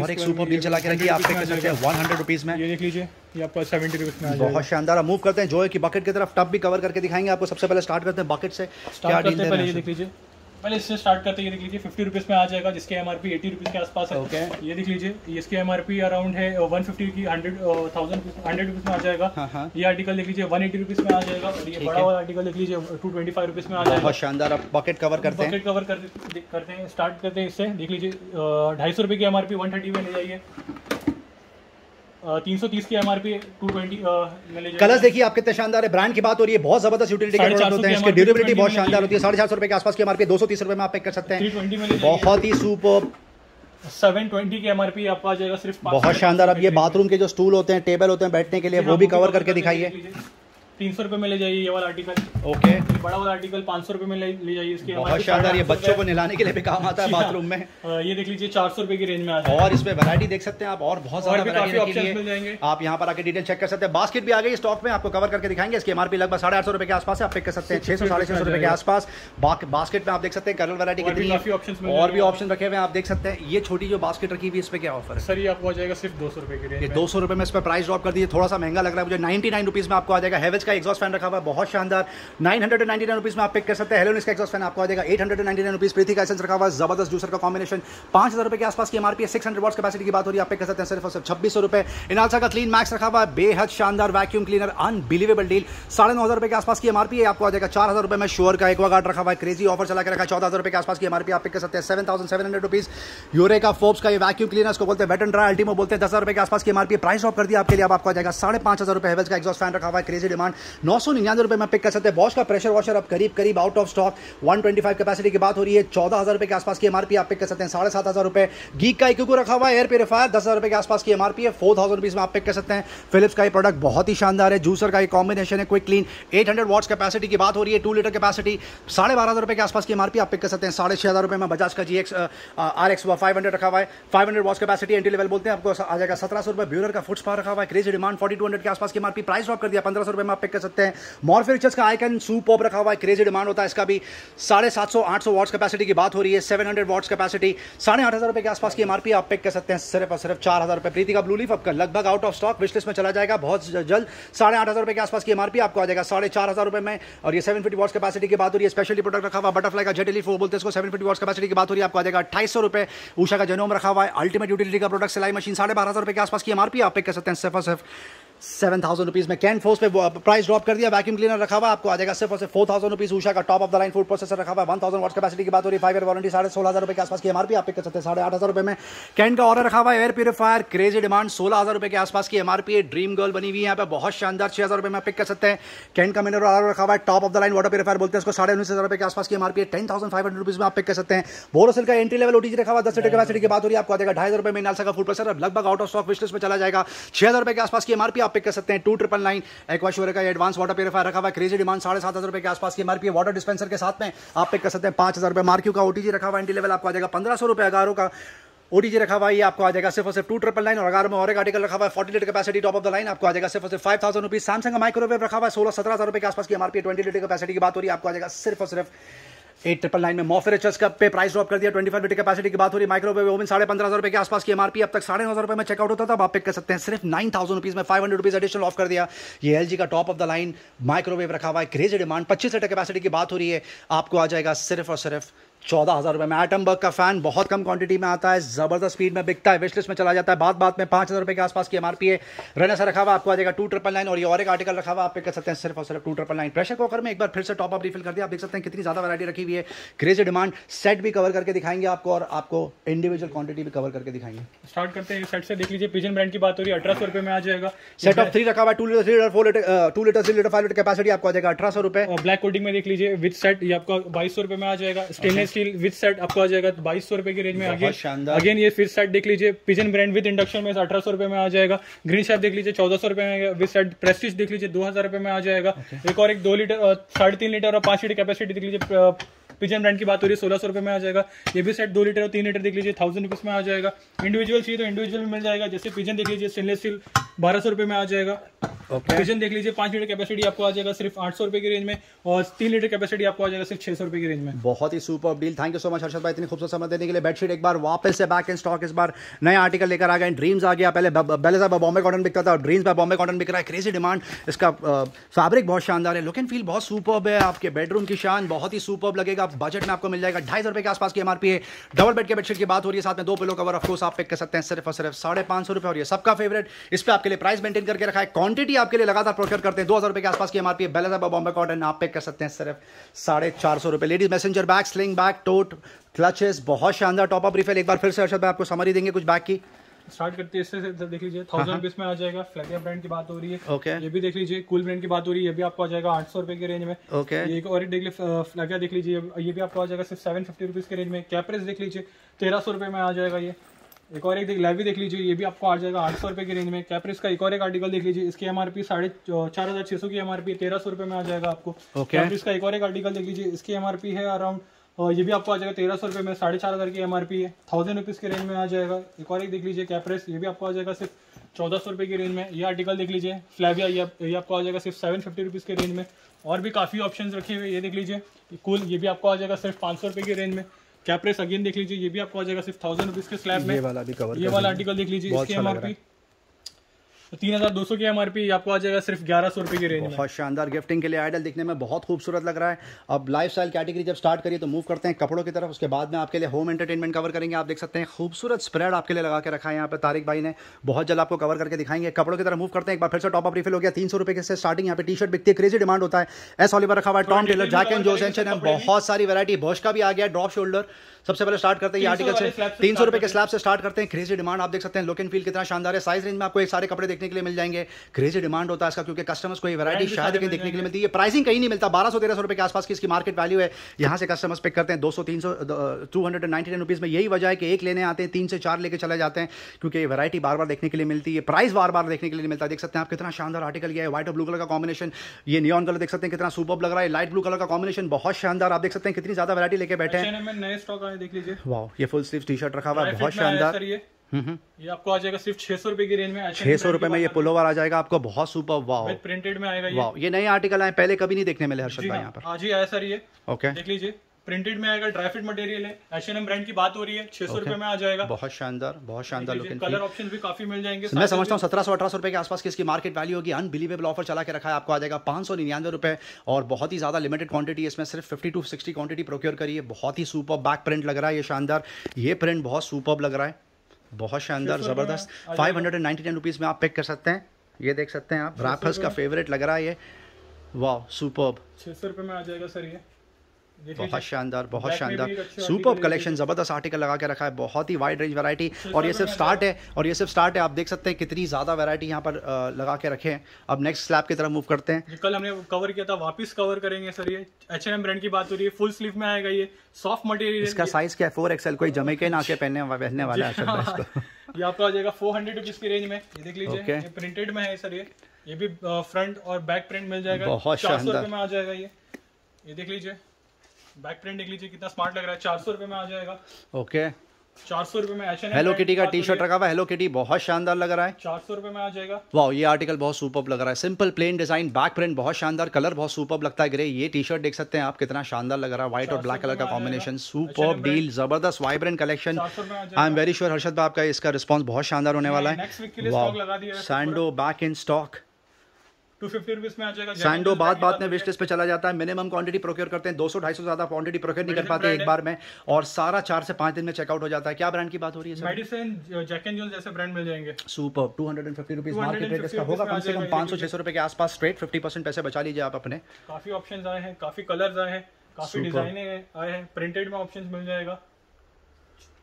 और एक सुपर बिल चला के रखिए आप पिक कर सकते हैं वन हंड्रेड रुपीज़ में। ये देख लीजिए बहुत शानदार। मूव करते हैं जो है कि बकेट की तरफ़ टब भी कवर करके दिखाएँगे आपको। सबसे पहले स्टार्ट करते हैं बकेट से। क्या डील पहले इससे स्टार्ट करते हैं ये देख लीजिए फिफ्टी रुपीज़ में आ जाएगा जिसके M R P eighty rupees के आसपास है। ओके ये देख लीजिए इसके एम आर पी अराउंड है वन फिफ्टी की हंड्रेड थाउज़ेंड हंड्रेड रुपीज़ में आ जाएगा। हाँ, हाँ। ये आर्टिकल देख लीजिए वन एटी रुपीज़ में आ जाएगा और ये बड़ा वाला आर्टिकल देख लीजिए टू ट्वेंटी फाइव रुपीज़ में आ जाएगा। बहुत शानदार आप बकेट कवर करते हैं। बकेट कवर करते करते हैं स्टार्ट करते हैं इससे। देख लीजिए ढाई सौ रुपये की M R P one thirty में ले जाइए। तीन सौ तीस की एमआरपी टू ट्वेंटी कलर्स देखिए आपके कितने शानदार है। ब्रांड की बात हो रही है बहुत ज़बरदस्त यूटिलिटी के प्रोडक्ट होते हैं। इसकी ड्यूरेबिलिटी बहुत शानदार होती है। साढ़े चार सौ रुपए के आसपास की एमआरपी दो सौ तीस रुपए में आप पे कर सकते हैं। बहुत ही सुपर सेवन ट्वेंटी की एमआरपी आपको आ जाएगा सिर्फ़ बहुत शानदार। अब ये बाथरूम के जो स्टूल होते हैं टेबल होते हैं बैठने के लिए वो भी कवर करके दिखाइए। तीन सौ रुपए में ले जाइए ये वाला आर्टिकल ओके बड़ा वाला आर्टिकल पाँच सौ रुपए में ले ले जाइए इसके। बहुत शानदार ये बच्चों को नहलाने के लिए भी काम आता है *laughs* बाथरूम में। ये देख लीजिए चार सौ रुपए की रेंज में आता है। और इसमें वैरायटी देख सकते हैं आप और बहुत जाएँगे। आप यहाँ पर आके डिटेल चेक कर सकते हैं। बास्केट भी आ गई स्टॉक में आपको कवर करके दिखाएँगे। इसकी एमआरपी लगभग साढ़े आठ सौ रुपए के आसपास आप पिक कर सकते हैं। छह सौ साढ़े छह सौ रुपए के आसपास। बास्केट में आप देख सकते हैं कलर वैरायटी कितनी है। और भी ऑप्शन रखे हुए आप देख सकते हैं। ये छोटी जो बास्केट रखी हुई है इस पर क्या ऑफ़र है? सर ये आपको आ जाएगा सिर्फ़ दो सौ रुपए की दो सौ रुपए में इस पर प्राइस ड्रॉप कर दिए थोड़ा सा महँगा लग रहा है मुझे नाइन्टी नाइन रुपीज़ में आपको आ जाएगा। हेवेज का एक्सॉस्ट फ़ैन रखा हुआ है, बहुत शानदार। नाइन हंड्रेड नाइन रुपीज़ में आप पिक कर सकते हैं। हेलोन इसका एक्सॉस्ट फ़ैन आपको आ जाएगा। Eight hundred nine rupees Preethi का एसेंस रखा हुआ ज़बरदस्त जूसर का कॉम्बिनेशन पाँच हज़ार रुपए के आसपास की MRP six hundred watt capacity की बात हो रही है। आप पिक कर सकते हैं। सिर्फ़ सिर्फ़ छब्बीस रुपए। इनालसा का क्लीन मैक्स रखा हुआ है। बेहद शानदार वैक्यूम क्लीनर अनबिलीवेबल डील साढ़े नौ हज़ार रुपए के आसपास की एमआरपी है। आपको आ जाएगा चार हज़ार रुपए में श्योर का एक गार्ड रखा हुआ है। क्रेजी ऑफ़र चला के रखा चौदह हज़ार रुपए के आसपास की एमआरपी आप पिक कर सकते हैं। Seven thousand seven hundred rupees यूरे का फोप्स का ये वैक्यूम क्लीनर को बोलते हैं। वेटन ड्राई अल्टीमो बोलते हैं। दस हज़ार रुपए के आसपास की एमआरपी प्राइस ऑफ़ कर दिया आपके लिए। आपको आ जाएगा साढ़े पाँच हज़ार रुपए का एक्सॉस्ट फ़ैन रखा हुआ है। क्रेजी डिमांड नौ सौ निन्यानवे रुपए में पिक कर सकते हैं। बॉश का प्रेशर वॉशर अब करीब करीब आउट ऑफ़ स्टॉक 125 कैपेसिटी की बात हो रही है। चौदह हज़ार रुपए के आसपास की एमआरपी आप पिक कर सकते हैं। साढ़े सात हज़ार रुपए। गीक का इक्यू रखा हुआ है। एयर प्योरीफायर दस हज़ार रुपए के आसपास की एमआरपी है। फोर थाउज़ेंड रुपीज़ में आप पिक कर सकते हैं। फिलिप्स का ये प्रोडक्ट बहुत ही शानदार है। जूसर का एक कॉम्बिनेशन है। Quick clean eight hundred watts capacity की बात हो रही है। टू लीटर कैपेसिटी साढ़े बारह हज़ार रुपए के आसपास की एमआरपी आप पिक कर सकते हैं। साढ़े छह हज़ार रुपए में बजाज का G X R X five hundred रखा हुआ है। Five hundred watts capacity entry level बोलते हैं। आपको आ जाएगा। सत्रह सौ रुपए। ब्यूरर का फुट स्पा रखा हुआ है। Crazy demand forty two hundred के आसपास की एमआरपी प्राइस ड्रॉप कर दिया। पंद्रह सौ रुपए में आप पिक कर सकते हैं। मॉर्फिचर्स का आइकन सूप पॉप रखा हुआ है। क्रेजी डिमांड होता है इसका भी। साढ़े सात सौ, आठ सौ वॉट्स कैपेसिटी की बात हो रही है। सेवन हंड्रेड वॉट्स कैपेसिटी साढ़े आठ हज़ार रुपए के आसपास की एमआरपी आप पिक कर सकते हैं। सिर्फ़ और सिर्फ़ चार हज़ार रुपए। प्रीति का ब्लू लीफ आपका लगभग आउट ऑफ़ स्टॉक विशलिस्ट में चला जाएगा। बहुत जल्द साढ़े आठ हज़ार रुपए के आसपास की एमआरपी आपको आ जाएगा। साढ़े चार हज़ार रुपए में। और ये सेवन फिफ्टी वॉट्स कैपेसिटी की बात हो रही है। स्पेशली प्रोडक्ट रखा हुआ बटरफ्लाई का जेट लीफ वो बोलते हैं। इसको सेवन फिफ्टी वॉट्स कैपेसिटी की बात हो रही है। आपको आ जाएगा अट्ठाईस सौ रुपए। ऊषा का जनोम रखा हुआ है। अल्टीमेट यूटिलिटी का प्रोडक्ट सिलाई मशीन साढ़े बारह हज़ार रुपए के आसपास की एमआरपी आप पिक कर सकते हैं। सिर्फ़ और सिर्फ़ सेवन थाउज़ेंड रुपीज़ में कैन फोर्स पे प्राइस ड्रॉप कर दिया वैक्यूम क्लीनर रखा हुआ, आपको आ जाएगा सिर्फ़ और सिर्फ़ फोर थाउज़ेंड रुपीज़ उषा का top of the line food processor रखा हुआ वन थाउज़ेंड वॉट कैपेसिटी की बात हो रही है फाइव ईयर वारंटी साढ़े सोलह हज़ार रुपए के आसपास की एमआरपी आप कर सकते हैं, साढ़े आठ हज़ार रुपए में। कैन का ऑर्डर रखा हुआ है एयर प्योरीफायर क्रेजी डिमांड सोलह हज़ार रुपए के आसपास की एम एमआरपी ड्रीम गर्ल बनी हुई है, यहाँ पे बहुत शानदार छह हज़ार रुपए में पिक कर सकते हैं। कैन का मिनरल ऑर्डर रखा हुआ है top of the line water purifier बोलते हैं उसको, साढ़े उन्नीस हज़ार रुपए के आसपास की M MRP ten thousand five hundred rupees में आप पिक कर सकते हैं। बोरोसिल का एंट्री लेवल ओटीजी रखा हुआ, दस कैपेसिटी की बात हो रही है, आपको आ जाएगा ढाई हज़ार रुपए में नालसा का फ़ूड प्रोसेसर लगभग आउट ऑफ़ स्टॉक विशलिस्ट में चला जाएगा। छह हज़ार रुपए के आसपास की एमआरपी आप पिक कर सकते हैं। टू ट्रिपल नाइन एक्वाशोर का एडवांस वाटर प्योरीफायर रखा हुआ है। क्रेजी डिमांड साढ़े सात हज़ार रुपए के आसपास की एमआरपी वाटर डिस्पेंसर के साथ में आप पिक कर सकते हैं पाँच हज़ार रुपए। मार्क्यू का ओटीजी रखा हुआ एंटी लेवल आपको आ जाएगा पंद्रह सौ रुपए अगारों का ओटीजी रखा हुआ है। आपको आ जाएगा सिर्फ़ और सिर्फ़ टू ट्रिपल नाइन और अगर में और एक आर्टिकल रखा हुआ है। Forty litre capacity top of the line आपको आ जाएगा सिर्फ़ और सिर्फ़ five thousand rupees Samsung microwave रखा हुआ है। सोलह सत्रह हज़ार रुपए के आसपास की एमआरपी ट्वेंटी लीटर कैपेसिटी की बात हो रही है। आपको आ जाएगा सिर्फ़ और सिर्फ़ एट ट्रिपल नाइन में मॉफर एच का पे प्राइस ड्रॉप कर दिया। ट्वेंटी फाइव लीटर कैपेसिटी की बात हो रही। माइक्रोवेव ओवन साढ़े पंद्रह हज़ार रुपए के आसपास की एमआरपी अब तक साढ़े नौ रुपए में चेकआउट होता था। आप पिक कर सकते हैं। सिर्फ़ नाइन थाउज़ेंड रुपीज़ में five hundred rupees additional off कर दिया। ये एलजी का top of the line microwave रखा हुआ है। क्रेजी डिमांड पच्चीस लीटर कैपेसिटी की बात हो रही है। आपको आ जाएगा सिर्फ़ और सिर्फ़ चौदह हज़ार रुपये में। एटमबर्ग का फ़ैन बहुत कम क्वांटिटी में आता है ज़बरदस्त स्पीड में बिकता है विशलिस्ट में चला जाता है। बात बात में पाँच हज़ार रुपये के आसपास की एमआरपी है। रनर से रखा हुआ आपको आ जाएगा टू ट्रिपल नाइन और ये और एक आर्टिकल रखा हुआ आप कर सकते हैं सिर्फ़ और सिर्फ़ two triple nine pressure cooker में एक बार फिर से टॉप अप रिफिल कर दिया। आप देख सकते हैं कितनी ज़्यादा वैरायटी रखी हुई है। क्रेजी डिमांड सेट भी कवर करके दिखाएँगे आपको और आपको इंडिविजुअल क्वांटिटी भी कवर करके दिखाएँगे। स्टार्ट करते हैं सेट से देख लीजिए पिजन ब्रांड की बात हो रही है अठारह सौ रुपये में आ जाएगा। सेट ऑफ़ थ्री रखा हुआ two litre three litre four litre two litre three litre five litre capacity आपको आ जाएगा अठारह सौ रुपये और ब्लैक कोटिंग में देख लीजिए विद सेट ये आपका बाईस सौ रुपये में आ जाएगा। स्टेनलेस स्टील विद सेट आपको आ जाएगा बाईस सौ रुपए की रेंज में आ गया। अगेन ये फिर सेट देख लीजिए पिजन ब्रांड विद इंडक्शन में अठारह सौ रुपए में आ जाएगा। ग्रीन शेफ देख लीजिए चौदह सौ रुपए में विद सेट प्रेस्टिज देख लीजिए दो हज़ार रुपए में आ जाएगा। एक और एक दो लीटर साढ़े तीन लीटर और पाँच लीटर कैपेसिटी देख लीजिए पिजन ब्रांड की बात हो रही है सोलह सौ में आ जाएगा। ये भी सेट दो लीटर और तीन लीटर देख लीजिए थाउज़ेंड रुपीज़ में आ जाएगा। इंडिविजुअल चाहिए तो इंडिविजुअल में मिल जाएगा। जैसे पिजन देख लीजिए स्टेनलेस स्टील बारह सौ में आ जाएगा। ओके पिजन देख लीजिए पाँच लीटर कैपेसिटी आपको आ जाएगा सिर्फ़ आठ सौ रुपए की रेंज में और तीन लीटर कैपेसिटी आपको आ जाएगा सिर्फ़ छह सौ रुपए की रेंज में। बहुत ही super deal thank you so much Harshad भाई. इतनी खूबसूरत समझ देने के लिए बेडशीट एक बार वापस से बैक इन स्टॉक इस बार नया आर्टिकल लेकर आ गए ड्रीम्स आ गया. पहले पहले साहब बॉम्बे कॉटन बिकता था ड्रीम्स में बॉम्बे कॉटन बिक रहा है. क्रेजी डिमांड इसका फैब्रिक बहुत शानदार है. लुक एंड फील बहुत सुपर है आपके बेडरूम की शान. बहुत ही सुपर लगेगा बजट में आपको मिल जाएगा ढाई के आसपास की एमआरपी है। डबल बेड के बेडशीट की बात हो रही है, साथ में दो पिलो कवर ऑफकोर्स आप पिक कर सकते हैं, सिर्फ़ और सिर्फ़ साढ़े पाँच सौ रुपए और ये सबका फेवरेट इस पर आपके लिए प्राइस मेंटेन करके रखा है। क्वांटिटी आपके लिए लगातार प्रोक्योर करते हैं। दो हज़ार के आसपास की एमआरपी है। बेला बॉम्बे कॉटन आप पिक कर सकते हैं सिर्फ़ साढ़े चार सौ रुपए। Ladies messenger bag sling bag tote clutches बहुत शानदार टॉप अप रिफिल एक बार फिर से अर्षद आपको समरी देंगे कुछ बैग की। स्टार्ट करते हैं इससे देख लीजिए थाउज़ेंड रुपीज़ में आ जाएगा। फ्लैटिया ब्रांड की बात हो रही है। Okay okay. ये भी देख लीजिए कूल ब्रांड की बात हो रही है ये भी आपको आ जाएगा आठ सौ रुपए के रेंज में। ओके ये एक और एक देख लीजिए फ्लैटिया देख लीजिए ये भी आपको आ जाएगा सिर्फ़ सेवन फिफ्टी रुपीज़ के रेंज में। कैप्रेस देख लीजिए तेरह सौ रुपए में आ जाएगा ये। एक और एक देख लेवी देख लीजिए ये भी आपको आ जाएगा आठ सौ रुपए की रेंज में। कैप्रिस का एक और एक आर्टिकल देख लीजिए इसकी एमआरपी साढ़े चार हज़ार छह सौ की एमआरपी तेरह सौ रुपए में आ जाएगा आपको। Okay. कैप्रिस का एक और एक आर्टिकल देख लीजिए इसकी एमआरपी है अराउंड और ये भी आपको आ जाएगा तेरह सौ रुपये में साढ़े चार हज़ार की एमआरपी है। थाउज़ेंड रुपीज़ के रेंज में आ जाएगा। एक और एक देख लीजिए कैप्रेस ये भी आपको आ जाएगा सिर्फ़ चौदह सौ रुपये की रेंज में। ये आर्टिकल देख लीजिए फ्लैविया ये, ये आपको आ जाएगा सिर्फ़ सेवन फिफ्टी रुपीज़ के रेंज में। और भी काफ़ी ऑप्शन रखे हुए ये देख लीजिए कूल ये भी आपको आ जाएगा सिर्फ़ पाँच सौ रुपये की रेंज में। कैप्रेस अगेन देख लीजिए ये भी आपको आ जाएगा सिर्फ़ थाउज़ेंड रुपीज़ के स्लैब में। ये वाला आर्टिकल देख लीजिए इसकी अच्छा एमआरपी तीन हज़ार दो सौ की एमआरपी आपको आ जाएगा सिर्फ़ ग्यारह सौ रुपए की रेंज बहुत शानदार गिफ्टिंग के लिए आइडल दिखने में बहुत खूबसूरत लग रहा है। अब लाइफ स्टाइल कैटेगरी जब स्टार्ट करिए तो मूव करते हैं कपड़ों की तरफ़ उसके बाद में आपके लिए होम एंटरटेनमेंट कवर करेंगे। आप देख सकते हैं खूबसूरत स्प्रेड आपके लिए लगा के रखा है यहाँ पर तारिक भाई ने। बहुत जल्द आपको कवर करके दिखाएँगे। कपड़ों की तरफ़ मूव करते हैं। एक बार फिर से टॉप अप रिफिल हो गया। तीन सौ रुपए से स्टार्टिंग यहाँ पे टी शर्ट बिकती है। क्रेजी डिमांड होता है। एस ऑलिवर रखा हुआ है। टॉम टेलर जैक एंड बहुत सारी वैरायटी बॉश का भी आ गया ड्रॉप शोल्डर सबसे पहले स्टार्ट करते हैं ये आर्टिकल से तीन सौ रुपए के स्लैब से स्टार्ट करते हैं। क्रेजी डिमांड आप देख सकते हैं। लुक एंड फील कितना शानदार है। साइज़ रेंज में आपको एक सारे कपड़े देखने के लिए मिल जाएँगे। क्रेजी डिमांड होता है इसका क्योंकि कस्टमर्स को ये वैरायटी शायद कहीं देखने के लिए मिलती है। प्राइसिंग कहीं नहीं मिलता। बारह सौ तेरह सौ रुपए के आसपास की इसकी मार्केट वैल्यू है। यहाँ से कस्टमर्स पिक करते हैं। दो सौ तीन सौ two hundred ninety nine rupees में यही वजह है कि एक लेने आते हैं तीन से चार लेके चले जाते हैं क्योंकि ये वैरायटी बार बार देखने के लिए मिलती है। प्राइस बार बार देखने के लिए मिलता है। देख सकते हैं आप कितना शानदार आर्टिकल ये है। व्हाइट और ब्लू कलर का कॉम्बिनेशन ये नियॉन कलर देख सकते हैं कितना सुपर लग रहा है। लाइट ब्लू कलर का कॉम्बिनेशन बहुत शानदार। आप देख सकते हैं कितनी ज़्यादा वैरायटी लेके बैठे हैं। आए देख लीजिए। वाह ये फुल स्लीव टी शर्ट रखा हुआ है बहुत fit में आया शानदार। ये। ये आपको आ जाएगा सिर्फ़ छह सौ रुपए की रेंज में छह सौ रुपए में ये पुलोवर आ जाएगा आपको बहुत सुपर वाह प्रिंटेड में आएगा ये। वाह ये नए आर्टिकल आए पहले कभी नहीं देखने मिले हर्षद भाई हाँ, यहाँ पर। आज ही आया सर ये। ओके देख लीजिए। प्रिंटेड में आएगा ड्राई फिट मटेरियल है। H&M ब्रांड की बात हो रही है छह सौ रुपए में आ जाएगा। बहुत शानदार बहुत शानदार लुक कलर ऑप्शन भी काफ़ी मिल जाएँगे मैं समझता हूँ सत्रह सौ अठारह सौ रुपए के आसपास की इसकी मार्केट वैल्यू होगी। अनबिलीवेबल ऑफ़र चला के रखा है आपको आ जाएगा पाँच सौ निन्यानवे रुपए। और बहुत ही ज़्यादा लिमिटेड क्वांटिटी इसमें सिर्फ़ fifty to sixty quantity procure करिए। बहुत ही सुपर बैक प्रिंट लग रहा है ये शानदार। ये प्रिंट बहुत सुपर लग रहा है। बहुत शानदार 600 रुपए में ज़बरदस्त। Five hundred and ninety nine rupees में आप पिक कर सकते हैं। ये देख सकते हैं आप रैपर्स का फेवरेट लग रहा है ये। वाह सुपर छह सौ रुपए में आ जाएगा सर ये। बहुत शानदार बहुत शानदार। सुपर कलेक्शन ज़बरदस्त आर्टिकल लगा के रखा है बहुत ही वाइड रेंज वैरायटी और ये सिर्फ़ स्टार्ट है और ये सिर्फ़ स्टार्ट है आप देख सकते हैं कितनी ज़्यादा वैरायटी यहाँ पर लगा के रखे हैं। अब नेक्स्ट स्लैब की तरफ़ मूव करते हैं। कल हमने कवर किया था वापस कवर करेंगे सर ये H&M ब्रांड की बात हो रही है फुल स्लीव में आएगा ये सॉफ्ट मटेरियल इसका साइज़ क्या है? फोर एक्सएल कोई जमे के नाके पहनने पहनने वाला है भाई *laughs* ये आपको आ जाएगा फोर हंड्रेड रुपीज़ की रेंज में। ये देख लीजिए प्रिंटेड में है सर ये। ये भी फ्रंट और बैक प्रिंट मिल जाएगा। बहुत चार सौ शानदार। में आ जाएगा ये। ये देख लीजिए। बैक प्रिंट देख लीजिए कितना स्मार्ट लग रहा है। चार सौ रुपए में आ जाएगा। ओके चार सौ रुपए में एच हेलो किटी का टी शर्ट रखा हुआ हेलो किटी बहुत शानदार लग रहा है। चार सौ रुपए में आ जाएगा। वाह ये आर्टिकल बहुत सुपर लग रहा है। Simple plain design back print बहुत शानदार। कलर बहुत सुपर लगता है। ग्रे ये टी शर्ट देख सकते हैं आप कितना शानदार लग रहा है। व्हाइट और ब्लैक कलर का कॉम्बिनेशन सुपर डील ज़बरदस्त वाइब्रेंट कलेक्शन 400 रुपए में आ I am very sure Harshad भाई आपका इसका रिस्पॉन्स बहुत शानदार होने वाला है। है। Sando back in stock two fifty rupees में आ जाएगा सैंडो बात बात में विश पे चला जाता है। मिनिमम क्वांटिटी प्रोक्योर करते हैं। 200 250 ज़्यादा क्वांटिटी प्रोक्योर नहीं कर पाते एक बार में। और सारा चार से पाँच दिन में चेकआउट हो जाता है। क्या ब्रांड की बात हो रही है मेडिसिन जैक एंड जोन्स जैसे ब्रांड मिल जाएँगे। Super two hundred and fifty rupees market rate इसका होगा। कम से कम पाँच सौ छह सौ रुपए के आसपास स्ट्रेट फिफ्टी परसेंट पैसे बचा लीजिए आप अपने। काफ़ी ऑप्शन आए हैं काफ़ी कलर्स आए हैं काफ़ी डिज़ाइन आए हैं प्रिंटेड में ऑप्शन मिल जाएगा।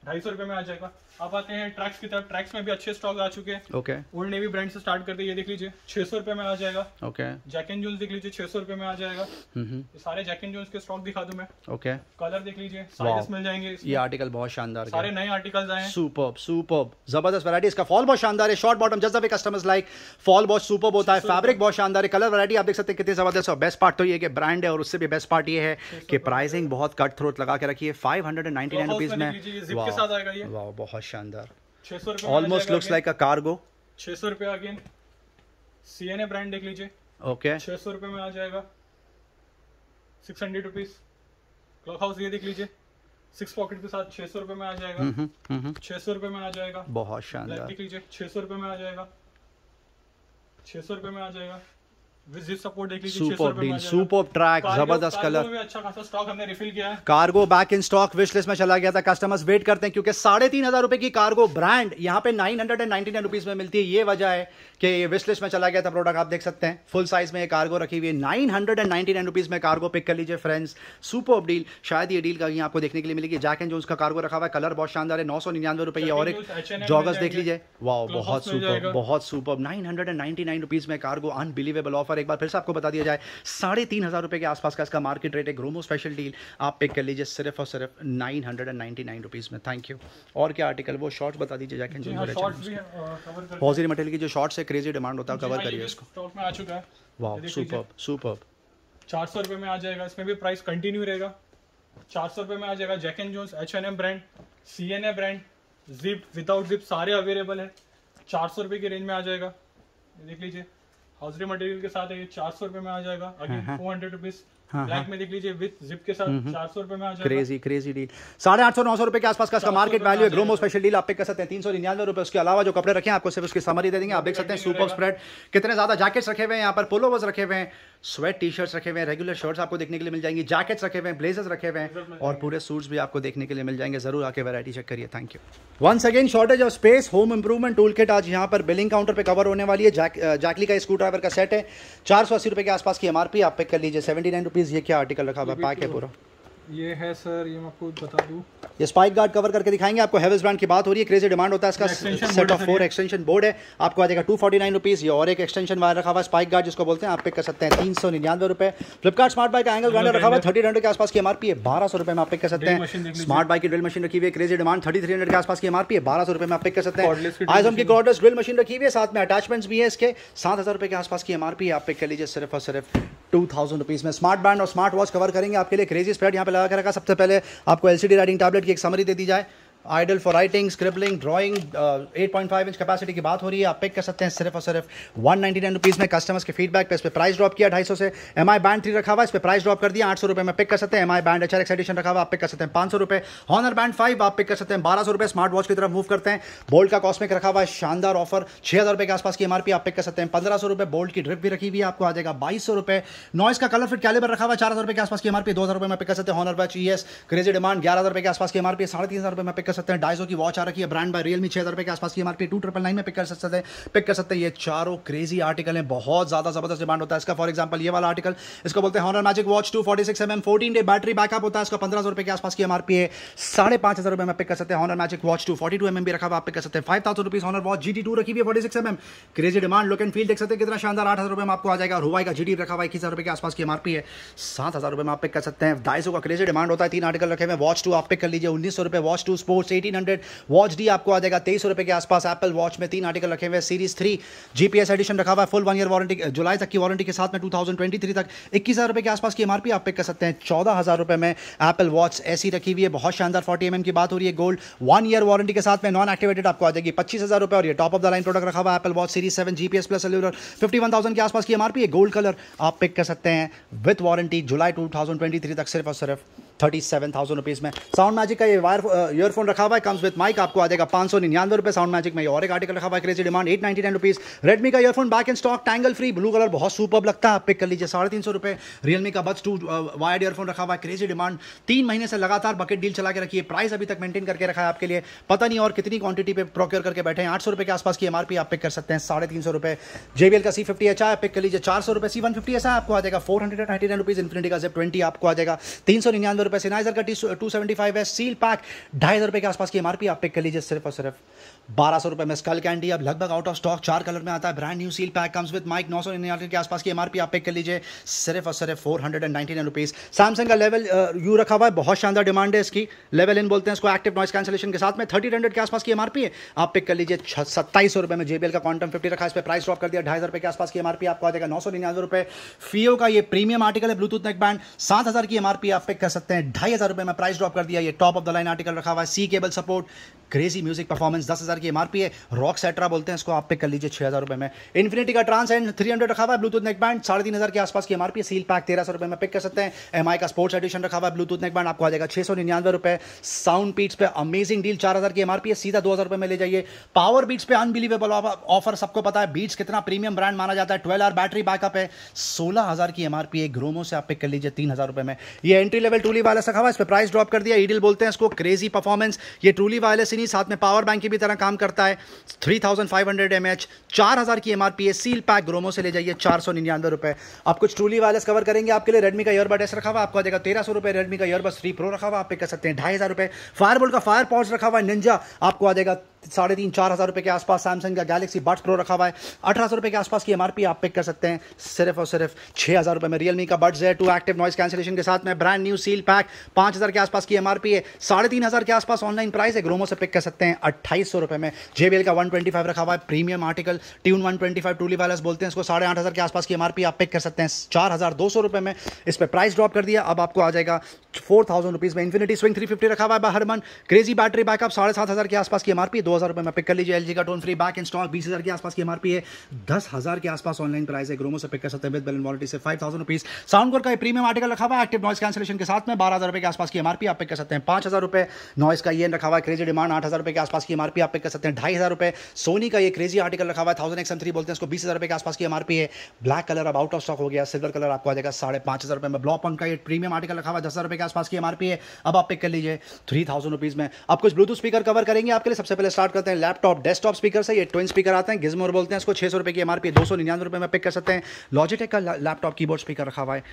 ढाई सौ रुपए में आ जाएगा। अब आते हैं ट्रैक्स की तरफ़। ट्रैक्स में भी अच्छे स्टॉक आ चुके हैं। ओके ओल्ड नेवी ब्रांड से स्टार्ट करते ये देख लीजिए छह सौ रुपए में आ जाएगा। ओके जैक एंड जोन्स देख लीजिए छह सौ रुपए में आ जाएगा। हम्म ये सारे जैक एंड जोन्स के स्टॉक दिखा दूँ मैं। ओके कलर देख लीजिए साइजेस मिल जाएँगे ये आर्टिकल बहुत शानदार सारे नए आर्टिकल्स आए हैं। सुपर सुपर ज़बरदस्त वैरायटी इसका फॉल बहुत शानदार है। Short bottom just customers like fall बहुत सुपर होता है। फैब्रिक बहुत शानदार है। कलर वैरायटी आप देख सकते हैं कितनी ज़बरदस्त और बेस्ट पार्ट तो ये कि ब्रांड है और उससे भी बेस्ट पार्ट ये है कि प्राइसिंग बहुत कट थ्रोट लगा के रखी है। Five hundred and ninety nine rupees में। बहुत शानदार। So almost looks like a cargo छह सौ रुपए अगेन। सीएनए ब्रांड देख लीजिए। ओके छह सौ रुपए में आ जाएगा। Six hundred rupees clock house ये देख लीजिए। सिक्स पॉकेट के साथ छह सौ रुपए में आ जाएगा। छह सौ रुपए में आ जाएगा। बहुत शानदार। देख लीजिए। छह सौ रुपए में आ जाएगा। छह सौ रुपए में आ जाएगा। डील ट्रैक कार्गो- ज़बरदस्त कलर अच्छा खासा स्टॉक हमने रिफिल किया है। Cargo back in stock wish list में चला गया था। कस्टमर्स वेट करते हैं क्योंकि साढ़े तीन हज़ार रुपए की कार्गो ब्रांड यहाँ पे nine hundred and ninety nine rupees में मिलती है। ये वजह है कि ये विश लिस्ट में चला गया था प्रोडक्ट आप देख सकते हैं। फुल साइज़ में ये कार्गो रखी हुई है। Nine hundred and ninety nine rupees में कार्गो पिक कर लीजिए फ्रेंड्स सुपर डील शायद ये डील का आपको देखने के लिए मिलेगी। जैक एंड जो उसका कार्गो रखा हुआ है। कलर बहुत शानदार है। नौ सौ निन्यानवे रुपए और एक Jones, H&M जॉगर्स देख लीजिए। वाह बहुत सुपर बहुत super nine hundred and ninety nine rupees में कार्गो अनबिलीवेबल ऑफ़र एक बार फिर से आपको बता दिया जाए साढ़े तीन हज़ार रुपए के आसपास का इसका मार्केट रेट है ग्रोमो स्पेशल डील आप पिक कर लीजिए सिर्फ़ और सिर्फ़ nine hundred and ninety nine rupees में। थैंक यू और क्या आर्टिकल वो शॉर्ट्स बता दीजिए जैक हाँ पॉजिटिव मटेरियल की जो शॉर्ट्स है क्रेजी डिमांड होता है कवर हाँ, करिए इसको आ चुका है। वाह। सुपर सुपर चार सौ रुपए में आ जाएगा इसमें भी प्राइस कंटिन्यू रहेगा। चार सौ रुपए में आ जाएगा Jack and Jones H N M brand C N A brand zip without zip सारे अवेलेबल है। चार सौ रुपए की रेंज में आ जाएगा। देख लीजिए। हाउसरी मटेरियल के साथ है ये चार सौ रुपए में आ जाएगा। अगेन फोर हंड्रेड रुपीज़ हाँ, ब्लैक में देख लीजिए विद जिप के साथ चार सौ रुपए में आ जाएगा। क्रेजी क्रेजी डील साढ़े आठ सौ नौ सौ रुपए के आसपास का इसका मार्केट वैल्यू है ग्रोमो स्पेशल डील आप कर सकते हैं तीन सौ निन्यानवे रुपए उसके अलावा जो कपड़े रखे हैं आपको सिर्फ़ उसकी समरी दे देंगे। आप देख सकते हैं सुपर स्प्रेड कितने ज़्यादा जैकेट्स रखे हुए हैं यहाँ पर पोलोवर्स रखे हुए हैं। स्वेट टी शर्ट्स रखे हुए हैं रेगुलर शर्ट्स आपको देखने के लिए मिल जाएँगे जैकेट्स रखे हुए हैं ब्लेजर्स रखे हुए हैं और पूरे सूट्स भी आपको देखने के लिए मिल जाएँगे। ज़रूर आके वैरायटी चेक करिए thank you once again shortage of space home improvement tool kit आज यहाँ पर बिलिंग काउंटर पर कवर होने वाली है। जैक जैकली का स्क्रू ड्राइवर का सेट है। चार सौ अस्सी रुपए के आसपास की एमआरपी आप पिक कर लीजिए। सेवेंटी नाइन रुपीज़ ये क्या आर्टिकल रखा हुआ पैक है पूरा। ये है सर ये मैं आपको बता दूँ। ये स्पाइक गार्ड कवर करके दिखाएँगे आपको हेवेल्स ब्रांड की बात हो रही है क्रेजी डिमांड होता है इसका set of four extension board है। आपको आ जाएगा टू फोर्टी नाइन रुपीज़ ये और एक एक्सटेंशन वायर रखा हुआ है स्पाइक गार्ड जिसको बोलते हैं आप पिक कर सकते हैं तीन सौ निन्यानवे रुपए। फ्लिपकार्ट स्मार्ट बाइक का एंगल ग्राइंडर रखा हुआ है थर्टी हंड्रेड के आसपास की एमआरपी है बारह सौ रुपए में आप पिक कर सकते हैं। स्मार्ट बाइक की ड्रिल मशीन रखी हुई है crazy demand thirty three hundred के आसपास की एमआरपी है बारह सौ रुपए में आप पिक कर सकते हैं। Drill आज की machine। ड्रिल मशीन रखी हुई है साथ में अटैचमेंट्स भी है इसके सात हज़ार रुपए के आसपास की एमआरपी है आप पिक कर लीजिए सिर्फ़ और सिर्फ़ टू थाउज़ेंड रुपीज़ में। स्मार्ट बैंड और स्मार्ट वॉच कवर करेंगे। आपके लिए क्रेजी स्प्रेड यहाँ पे लगा कर रखा। सबसे पहले आपको एलसीडी राइडिंग टैबलेट की एक समरी दे दी जाए। Ideal for writing, scribbling, drawing 8.5 inch capacity की बात हो रही है। आप पिक कर सकते हैं सिर्फ़ और सिर्फ़ वन नाइनटी नाइन रुपीज़ में कस्टमर्स के फीडबैक पे। इस पे प्राइस ड्रॉप किया 250 से एम आई बैंड थ्री रखा हुआ इस पर प्राइस ड्रॉप कर दिया। आठ सौ में पिक कर सकते हैं। M I band H edition रखा हुआ, आप पिक कर सकते हैं। पाँच सौ रुपये हॉनर बैंड फाइव आप पिक कर सकते हैं। बारह सौ रुपये स्मार्ट वॉच की तरफ़ मूव करते हैं। बोल्ट का कॉस्मिक रखा हुआ है, शानदार ऑफ़र छः हज़ार रुपये के आसपास की एमआरपी आप पिक कर सकते हैं। पंद्रह सौ रुपये बोल्ट की ड्रिप भी रखी हुई है, आपको आ जाएगा बाईस सौ रुपये नॉइस का कलर फिट कैलिबर रखा हुआ चार हज़ार रुपये के आसपास की एमआरपी दो हज़ार रुपये में पिक कर सकते हैं। Honor watch E S crazy demand ग्यारह हज़ार रुपये के आसपास की एमआरपी साढ़े तीन हज़ार रुपये में पिक कर सकते हैं। सौ की वॉच आ रखी है। ब्रांड बाय रियलमी छह हज़ार के आसपास की एमआरपी टू ट्रिपल नाइन में पिक कर सकते हैं। पिक कर सकते हैं ये चारों क्रेजी आर्टिकल हैं। बहुत ज़्यादा ज़बरदस्त डिमांड होता है। इसका फॉर एग्ज़ाम्पल ये वाला आर्टिकल इसको बोलते हैं Honor magic watch two forty six M M fourteen day battery backup होता है। इसका पंद्रह सौ रुपये के आसपास की एमआरपी है। साढ़े पाँच हज़ार रुपये में पिक कर सकते हैं। Honor magic watch two forty two M भी रखा हुआ आप पिक कर सकते हैं। Five thousand rupees Honor watch G T रखी हुई है forty six M crazy demand look and feel देख सकते हैं। कितना शानदार आठ हज़ार रुपये में आपको आ जाएगा। और हुआई का टी रखा हुआ इक्कीस हज़ार रुपये के आसपास की एमआरपी है। सात हज़ार रुपये में आप पिक कर सकते हैं। ढाई का क्रेजी डिमांड होता है। तीन आर्टिकल रखे हुए वॉच टू आप पिक कर लीजिए। उन्नीस सौ रुपये watch two sports eighteen hundred watch D आपको आ जाएगा तेईस रुपये के आसपास। एप्पल वॉच में तीन आर्टिकल रखे हुए सीरीज़ थ्री जीपीएस एडिशन रखा हुआ है। फुल वन ईयर वारंटी जुलाई तक की वारंटी के साथ में 2023 तक इक्कीस हज़ार के आसपास की एमआरपी आप पिक कर सकते हैं। चौदह हज़ार रुपये में एप्पल वॉच ऐसी रखी हुई है। बहुत शानदार फोर्टी एम की बात हो रही है। गोल्ड वन ईयर वारंटी के साथ में नॉन एक्टिवेटेड आपको आ जाएगी पच्चीस हज़ार रुपये और ये top of the line product रखा हुआ Apple watch series seven GPS plus cellular fifty one thousand के आसपास की एमआरपी है। गोल्ड कलर आप पिक कर सकते हैं। With warranty July two thousand twenty three तक सिर्फ़ और सिर्फ़ थर्टी सेवन थाउज़ेंड रुपीज़ में। साउंड मैजिक का ये वायर ईयरफोन रखा हुआ है कम्स विद माइक आपको आ जाएगा पाँच सौ निन्यानवे रुपये साउंड मैजिक में और एक आर्टिकल रखा हुआ है crazy demand eight ninety nine rupees Redmi का earphone back in stock tangle free blue colour बहुत सुपर लगता है। आप पिक कर लीजिए, साढ़े तीन सौ रुपये रियलमी का बस टू वायर्ड ईयरफोन रखा हुआ है क्रेजी डिमांड तीन महीने से लगातार बकेट डील चला के रखिए। प्राइस अभी तक मेंटेन करके रखा है आपके लिए। पता नहीं और कितनी क्वांटिटी पे प्रोक्योर करके बैठे हैं। आठ सौ रुपये के आसपास की एमआरपी आप पिक कर सकते हैं, साढ़े तीन सौ रुपये जेबीएल का सी फिफ्टी एच है पिक कर लीजिए, चार सौ रुपये सी वन फिफ्टी ऐसा आपको आ जाएगा four hundred ninety nine rupees infinity का जेब ट्वेंटी आपको आ जाएगा। तीन सौ निन्यानवे रुपये सिनाइजर का टी टू सेवेंटी फाइव है, सील पैक। ढाई हज़ार रुपए के आसपास की एमआरपी आप पिक कर लीजिए, सिर्फ़ और सिर्फ़ बारह सौ रुपये में स्कल कैंडी अब लगभग आउट ऑफ़ स्टॉक चार कलर में आता है brand new seal pack comes with mic नौ सौ निन्यानवे के आसपास की एमआरपी आप पिक कर लीजिए, सिर्फ़ और सिर्फ़ four hundred and ninety nine rupees Samsung का लेवल यू रखा हुआ है, बहुत शानदार डिमांड है इसकी. लेवल इन बोलते हैं इसको एक्टिव नॉइस कैंसिलेशन के साथ में थर्टी हंड्रेड के आसपास की एमआरपी है. आप पिक कर लीजिए सत्ताईस सौ में जेबीएल का क्वांटम फिफ्टी रखा इस पर प्राइस ड्रॉप कर दिया, ढाई रुपये के आसपास की एमआरपी आपको आ जाएगा, नौ सौ निन्यानवे रुपये फियो का ये प्रीमियम आर्टिकल है ब्लूटूथ नेक बैंड सात हज़ार की एमआरपी आप पिक कर सकते हैं, ढाई हज़ार रुपये में प्राइस ड्रॉप कर दिया, ये top of the line article रखा हुआ है C cable support crazy music performance दस हज़ार की एमआरपी है रॉक सेट्रा बोलते हैं इसको, आप पिक कर लीजिए छः हज़ार रुपये में। इन्फिनिटी का ट्रांस एंड थ्री हंड्रेड रखा हुआ है ब्लूटूथ नेक बैंड साढ़े तीन हज़ार के आसपास की एमआरपी सील पैक तेरह सौ रुपये में पिक कर सकते हैं। एमआई का स्पोर्ट्स एडिशन रखा हुआ है ब्लूटूथ नेक बैंड आपको आ जाएगा छः सौ निन्यानवे रुपये साउंड बीट्स पे अमेजिंग डील चार हज़ार की एमआरपी सीधा दो हज़ार रुपये में ले जाइए। पावर बीट्स पे अनबिलीवेबल ऑफ़र सबको पता है बीट्स कितना प्रीमियम ब्रांड माना जाता है ट्वेल्व आर बैटरी बैकअप है, सोलह हज़ार की एमआरपी है ग्रोमो से आप पिक कर लीजिए तीन हज़ार रुपये में। ये एंट्री लेवल टूली वायरस रखा हुआ है, इस पर प्राइस ड्रॉप कर दिया ईडिल बोलते हैं इसको क्रेजी परफॉर्मेंस ये ट्रूली वायरलेस ही नहीं, साथ में पावर बैंक की भी तरह काम करता है। Three thousand five hundred M H चार हज़ार की एमआरपी है सील पैक ग्रोमो से ले जाइए, चार सौ निन्यानवे रुपये आप कुछ ट्रूली वायरलेस कवर करेंगे, आपके लिए रेडमी का ईयरबड एस रखा हुआ, आपको देगा तेरह सौ रुपये रेडमी का ईयरबड थ्री प्रो रखा हुआ, आप पे कर सकते हैं ढाई हज़ार रुपये फायरबोल्ट का फायर पॉड्स रखा हुआ है निंजा आपको आ जाएगा साढ़े तीन, चार हज़ार रुपये के आसपास सैमसंग का गैलेक्सी बड्स प्रो रखा हुआ है। अठारह सौ रुपये के आसपास की एमआरपी आप पिक कर सकते हैं। सिर्फ़ और सिर्फ़ छः हज़ार रुपये में रियलमी का बड्स है। टू एक्टिव नॉइस कैंसिलेशन के साथ में ब्रांड न्यू सील पैक पाँच हज़ार के आसपास की एमआरपी है। साढ़े तीन हज़ार के आसपास ऑनलाइन प्राइस है। ग्रोमो से पिक कर सकते हैं अट्ठाईस सौ रुपये में। जेबीएल का वन ट्वेंटी फाइव रखा हुआ है। Premium article tune one twenty five truly wireless बोलते हैं। इसको साढ़े आठ हज़ार के आसपास की एमआरपी आप पिक कर सकते हैं। चार हज़ार दो सौ रुपये में इस पर प्राइस ड्रॉप कर दिया। अब आपको आ जाएगा फोर थाउज़ेंड रुपीज़ में इन्फिनिटी स्विंग थ्री फिफ्टी रखा हुआ है। हर मन क्रेजी बैटरी बैकअप साढ़े सात हज़ार के आसपास की एमआरपी दो हज़ार रुपये में पिक कर लीजिए। एल एलजी का tone free back in stock बीस हज़ार के आसपास की एमआरपी है। दस हज़ार के आसपास ऑनलाइन प्राइस है। ग्रोमो से पिक कर सकते हैं विद बेलन वॉलिटी से फाइव थाउज़ेंड रुपीज़ साउंड का प्रीमियम आर्टिकल रखा हुआ है एक्टिव नॉइस कैंसिलेशन के साथ में बारह हज़ार रुपये के आसपास की एमआरपी आप पिक कर सकते हैं। पाँच हज़ार रुपये नॉइस का ये रखा हुआ है क्रेजी डिमांड आठ हज़ार रुपये के आसपास की एमआरपी आप पिक कर सकते हैं। ढाई हज़ार रुपये सोनी का ये क्रेजी आर्टिकल रखा हुआ है थाउज़ेंड एक्सम थ्री बोलते हैं, इसको बीस हज़ार रुपये के आसपास की एमआरपी है। ब्लैक कलर अब आउट ऑफ़ स्टॉक हो गया सिल्वर कलर आपको आ जाएगा साढ़े पाँच हज़ार रुपये में। ब्लॉक पंक का ये प्रीमियम आर्टिकल रखा हुआ है, दस हज़ार रुपये के आसपास की एमआरपी है। अब आप पिक कर लीजिए थ्री थाउज़ेंड रुपीज़ में। अब कुछ ब्लूटूथ स्पीकर कवर करेंगे आपके लिए। सबसे पहले स्टार्ट करते हैं लैपटॉप डेस्कटॉप स्पीकर से, ये ट्विन स्पीकर आते हैं गिजमोर बोलते हैं इसको छः सौ रुपये की एमआरपी दो सौ निन्यानवे रुपये में पिक कर सकते हैं। लॉजिटेक का लैपटॉप कीबोर्ड स्पीकर रखा हुआ है,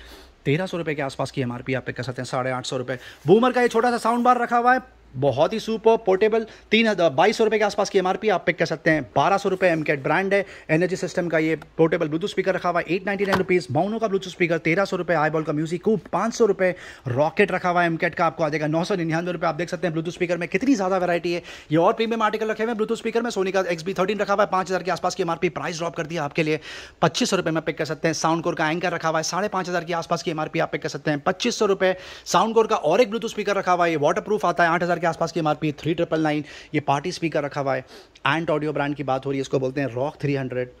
तेरह सौ रुपये के आसपास की एमआरपी आप पिक कर सकते हैं, साढ़े आठ सौ रुपये बूमर का ये छोटा सा साउंड बार रखा हुआ है बहुत ही सुपर पोर्टेबल, तीन बाईस सौ रुपये के आसपास की एमआरपी आप पिक कर सकते हैं। बारह सौ रुपये एम ब्रांड है। एनर्जी सिस्टम का ये पोर्टेबल ब्लूटूथ स्पीकर रखा हुआ है। एट नाइनटी नाइन रुपीज़ माउनो का ब्लूटूथ स्पीकर तेरह सौ रुपये आई बॉल का म्यूज़िक कूप पाँच सौ रुपये रॉकेट रखा हुआ है एम का। आपको आ जाएगा नौ सौ निन्यानवे रुपये आप देख सकते हैं ब्लूटूथ स्पीकर में कितनी ज़्यादा वैरायटी है। ये और प्रीमियम आर्टिकल रखे हुए ब्लूटूथ स्पीकर में सोनी का एक्स बी थर्टीन रखा हुआ है। पाँच हज़ार के आसपास की एमआरपी प्राइस ड्रॉप कर दिया आपके लिए। पच्चीस सौ रुपये में पिक कर सकते हैं। साउंड कोर का एंकर रखा हुआ है। साढ़े पाँच हज़ार के आसपास की एमआरपी आप पिक कर सकते हैं। पच्चीस सौ रुपये साउंड कोर का और एक ब्लूटूथ स्पीकर रखा हुआ है। वाटर प्रूफ आता है। आठ हज़ार के आसपास की एमआरपी थ्री ट्रिपल नाइन, ये पार्टी स्पीकर रखा हुआ है। एंट ऑडियो ब्रांड की बात हो रही है, इसको बोलते हैं रॉक थ्री हंड्रेड।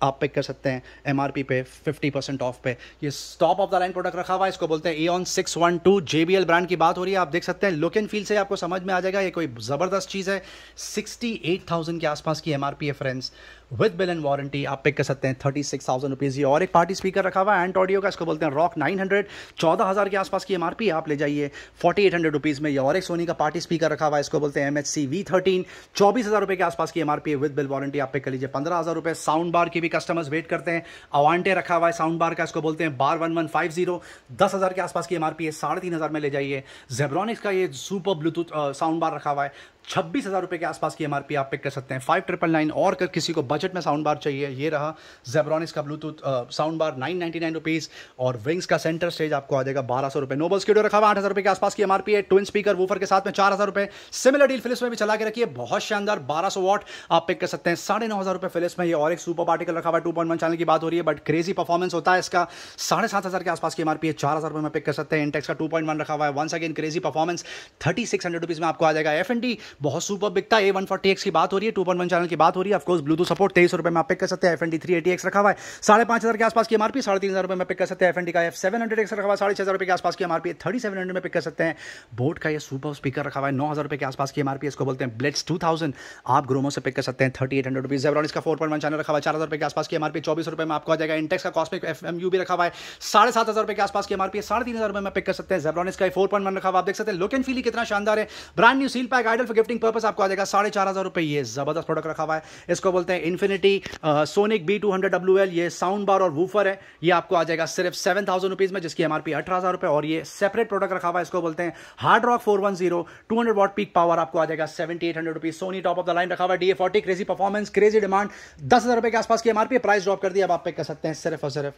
आप पिक कर सकते हैं एम आर पी पे फिफ्टी परसेंट ऑफ़ पे। ये stop of the line product रखा हुआ है, इसको बोलते हैं A on six one two J B L brand की बात हो रही है, आप देख सकते हैं लुक एंड फील से आपको समझ में आ जाएगा, ये कोई ज़बरदस्त चीज़ है। सिक्सटी एट थाउज़ेंड के आसपास की एम आर पी है friends with bill and warranty आप पिक कर सकते हैं थर्टी सिक्स थाउज़ेंड रुपीज़ ये और एक पार्टी स्पीकर रखा हुआ है एंट ऑडियो का, इसको बोलते हैं रॉक नाइन हंड्रेड चौदह हज़ार के आसपास की एमआरपी आप ले जाइए फोर्टी एट हंड्रेड रुपीज़ में। ये और एक सोनी का पार्टी स्पीकर रखा हुआ है, इसको बोलते हैं M H C V thirteen चौबीस हज़ार रुपये के आसपास की एमआरपी विद बिल वारंटी आप पिक कर लीजिए। पंद्रह हज़ार रुपये साउंड बार की भी कस्टमर्स वेट करते हैं। अवांटे रखा हुआ है साउंड बार का, इसको बोलते हैं bar one one five zero दस हज़ार के आसपास की एमआरपी है, साढ़े तीन हज़ार में ले जाइए। जेब्रॉनिक्स का ये सुपर ब्लूटूथ साउंड बार रखा हुआ है। छब्बीस हज़ार रुपये के आसपास की एमआरपी आप पिक कर सकते हैं। फाइव ट्रिपल नाइन और अगर किसी को बजट में साउंड बार चाहिए, ये रहा जेब्रॉनिक्स का Bluetooth sound bar nine ninety nine rupees और विंग्स का सेंटर स्टेज आपको आ जाएगा बारह सौ रुपये नोबल स्टूडियो रखा हुआ आठ हज़ार रुपये के आसपास की एमआरपी है। ट्विन स्पीकर वूफर के साथ में चार हज़ार रुपये सिमिलर डील फिलिप्स में भी चला के रखिए। बहुत शानदार बारह सौ वॉट आप पिक कर सकते हैं। साढ़े नौ हज़ार रुपये फिलिप्स में ये और एक सुपर पार्टिकल रखा हुआ टू पॉइंट वन चैनल की बात हो रही है बट क्रेजी परफॉर्मेंस होता है इसका। साढ़े सात हज़ार के आसपास की एमआरपी है। चार हज़ार रुपये में पिक कर सकते हैं। इंटेक्स का टू पॉइंट वन रखा हुआ है। Once again crazy performance thirty six hundred rupees में आपको आ जाएगा। एफ़ एन डी बहुत सुपर बिकता है। ए वन फोर्टी एक्स की बात हो रही है टू पॉइंट वन चैनल की बात हो रही है। ऑफकोर्स ब्लूटूथ सपोर्ट तेईस रुपए में आप पिक कर सकते हैं। F N D three eighty X रखा हुआ है। साढ़े पाँच हज़ार के आसपास की एमआरपी साढ़े तीन हज़ार रुपए में पिक कर सकते हैं। एफ़ एन डी का एफ़ सेवन हंड्रेड एक्स रखा हुआ है। साढ़े छह हज़ार रुपए के आसपास की एमआरपी थर्टी सेवन हंड्रेड में पिक कर सकते हैं। बोट का ये सुपर स्पीकर रखा हुआ है। नौ हज़ार रुपए के आसपास की एमआरपी इसको बोलते हैं ब्लेट्स टू थाउज़ेंड आप ग्रोमो से पिक कर सकते हैं। Thirty eight hundred rupees Zebronics का फोर पॉइंट वन चैनल रखा हुआ है। चार हज़ार रुपए के आसपास की एमआरपी चौबीस रुपए में आपको आ जाएगा। इंटेक्स का कॉस्मिक एफ़ एम यू भी रखा हुआ है। साढ़े सात हज़ार रुपए के आसपास की एमआरपी साढ़े तीन हज़ार रुपए में पिक कर सकते हैं। जेब्रॉनिस का फोर पॉइंट वन रखा हुआ आप देख सकते हैं लुक एंड फील कितना शानदार है। Brand new seal pack ideal gifting purpose आपको आ जाएगा साढ़े चार हज़ार रुपए। ये ज़बरदस्त प्रोडक्ट रखा हुआ है। इसको बोलते हैं Infinity Sonic B two hundred W L ये साउंड बार और वूफर है। ये आपको आ जाएगा सिर्फ़ सेवन थाउज़ेंड रुपीज़ में, जिसकी एमआरपी अठारह हज़ार रुपए। और ये सेपरेट प्रोडक्ट रखा हुआ है। इसको बोलते हैं hard rock four one zero two hundred watt peak power आपको आ जाएगा seventy eight hundred rupees Sony top of the line रखा हुआ D forty crazy performance crazy demand दस हज़ार रुपए के आसपास की एमआरपी प्राइस ड्रॉप कर दिया। अब आप पे कर सकते हैं सिर्फ़ और सिर्फ़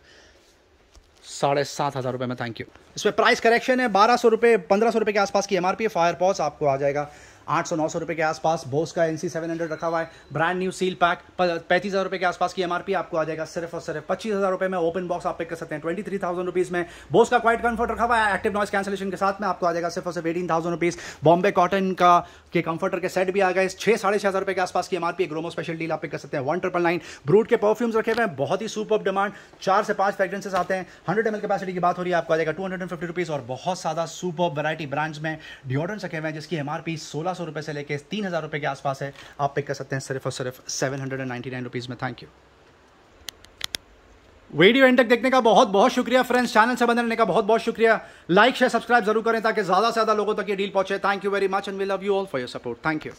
साढ़े सात हज़ार रुपये में। थैंक यू इसमें प्राइस करेक्शन है। बारह सौ रुपये पंद्रह सौ रुपये के आसपास की एमआरपी फायर पॉस आपको आ जाएगा। आठ सौ नौ सौ रुपये के आसपास बोस का एन सी सेवन हंड्रेड रखा हुआ है। ब्रांड न्यू सील पैक पैंतीस हज़ार रुपये के आसपास की एमआरपी आपको आ जाएगा सिर्फ़ और सिर्फ़ पच्चीस हज़ार रुपये में। ओपन बॉक्स आप पिक कर सकते हैं ट्वेंटी थ्री थाउज़ेंड रुपीज़ में। बोस का क्वाइट कंफर्ट रखा हुआ है। एक्टिव नॉइस कैंसिलेशन के साथ में आपको आ जाएगा सिर्फ़ और सिर्फ़ eighteen thousand rupees Bombay cotton का, के कंफर्टर के सेट भी आ गए। छः साढ़े छः हज़ार रुपये के आसपास की एमआरपी ग्रोमो स्पेशल डील आप पिक कर सकते हैं। वन ट्रिपल नाइन ब्रूट के परफ्यूम्स रखे हुए हैं। बहुत ही सुपर डिमांड चार से पाँच फ्रेग्रेंसेस आते हैं। हंड्रेड एम कैपेसिटी की बात हो रही है, आपको आ जाएगा two hundred and fifty rupees और बहुत ज़्यादा सुपर वैरायटी ब्रांड्स में डिओड्रेंट्स रखे हुए हैं, जिसकी एमआरपी सोलह सौ रुपये से लेकर तीन हज़ार रुपये के आसपास है। आप पिक कर सकते हैं सिर्फ़ और सिर्फ़ seven hundred and ninety nine rupees में। थैंक यू वीडियो एंड तक देखने का बहुत बहुत शुक्रिया फ्रेंड्स चैनल से बने रहने का बहुत बहुत शुक्रिया। लाइक शेयर सब्सक्राइब ज़रूर करें ताकि ज़्यादा से ज़्यादा लोगों तक ये डील पहुँचे। Thank you very much and we love you all for your support thank you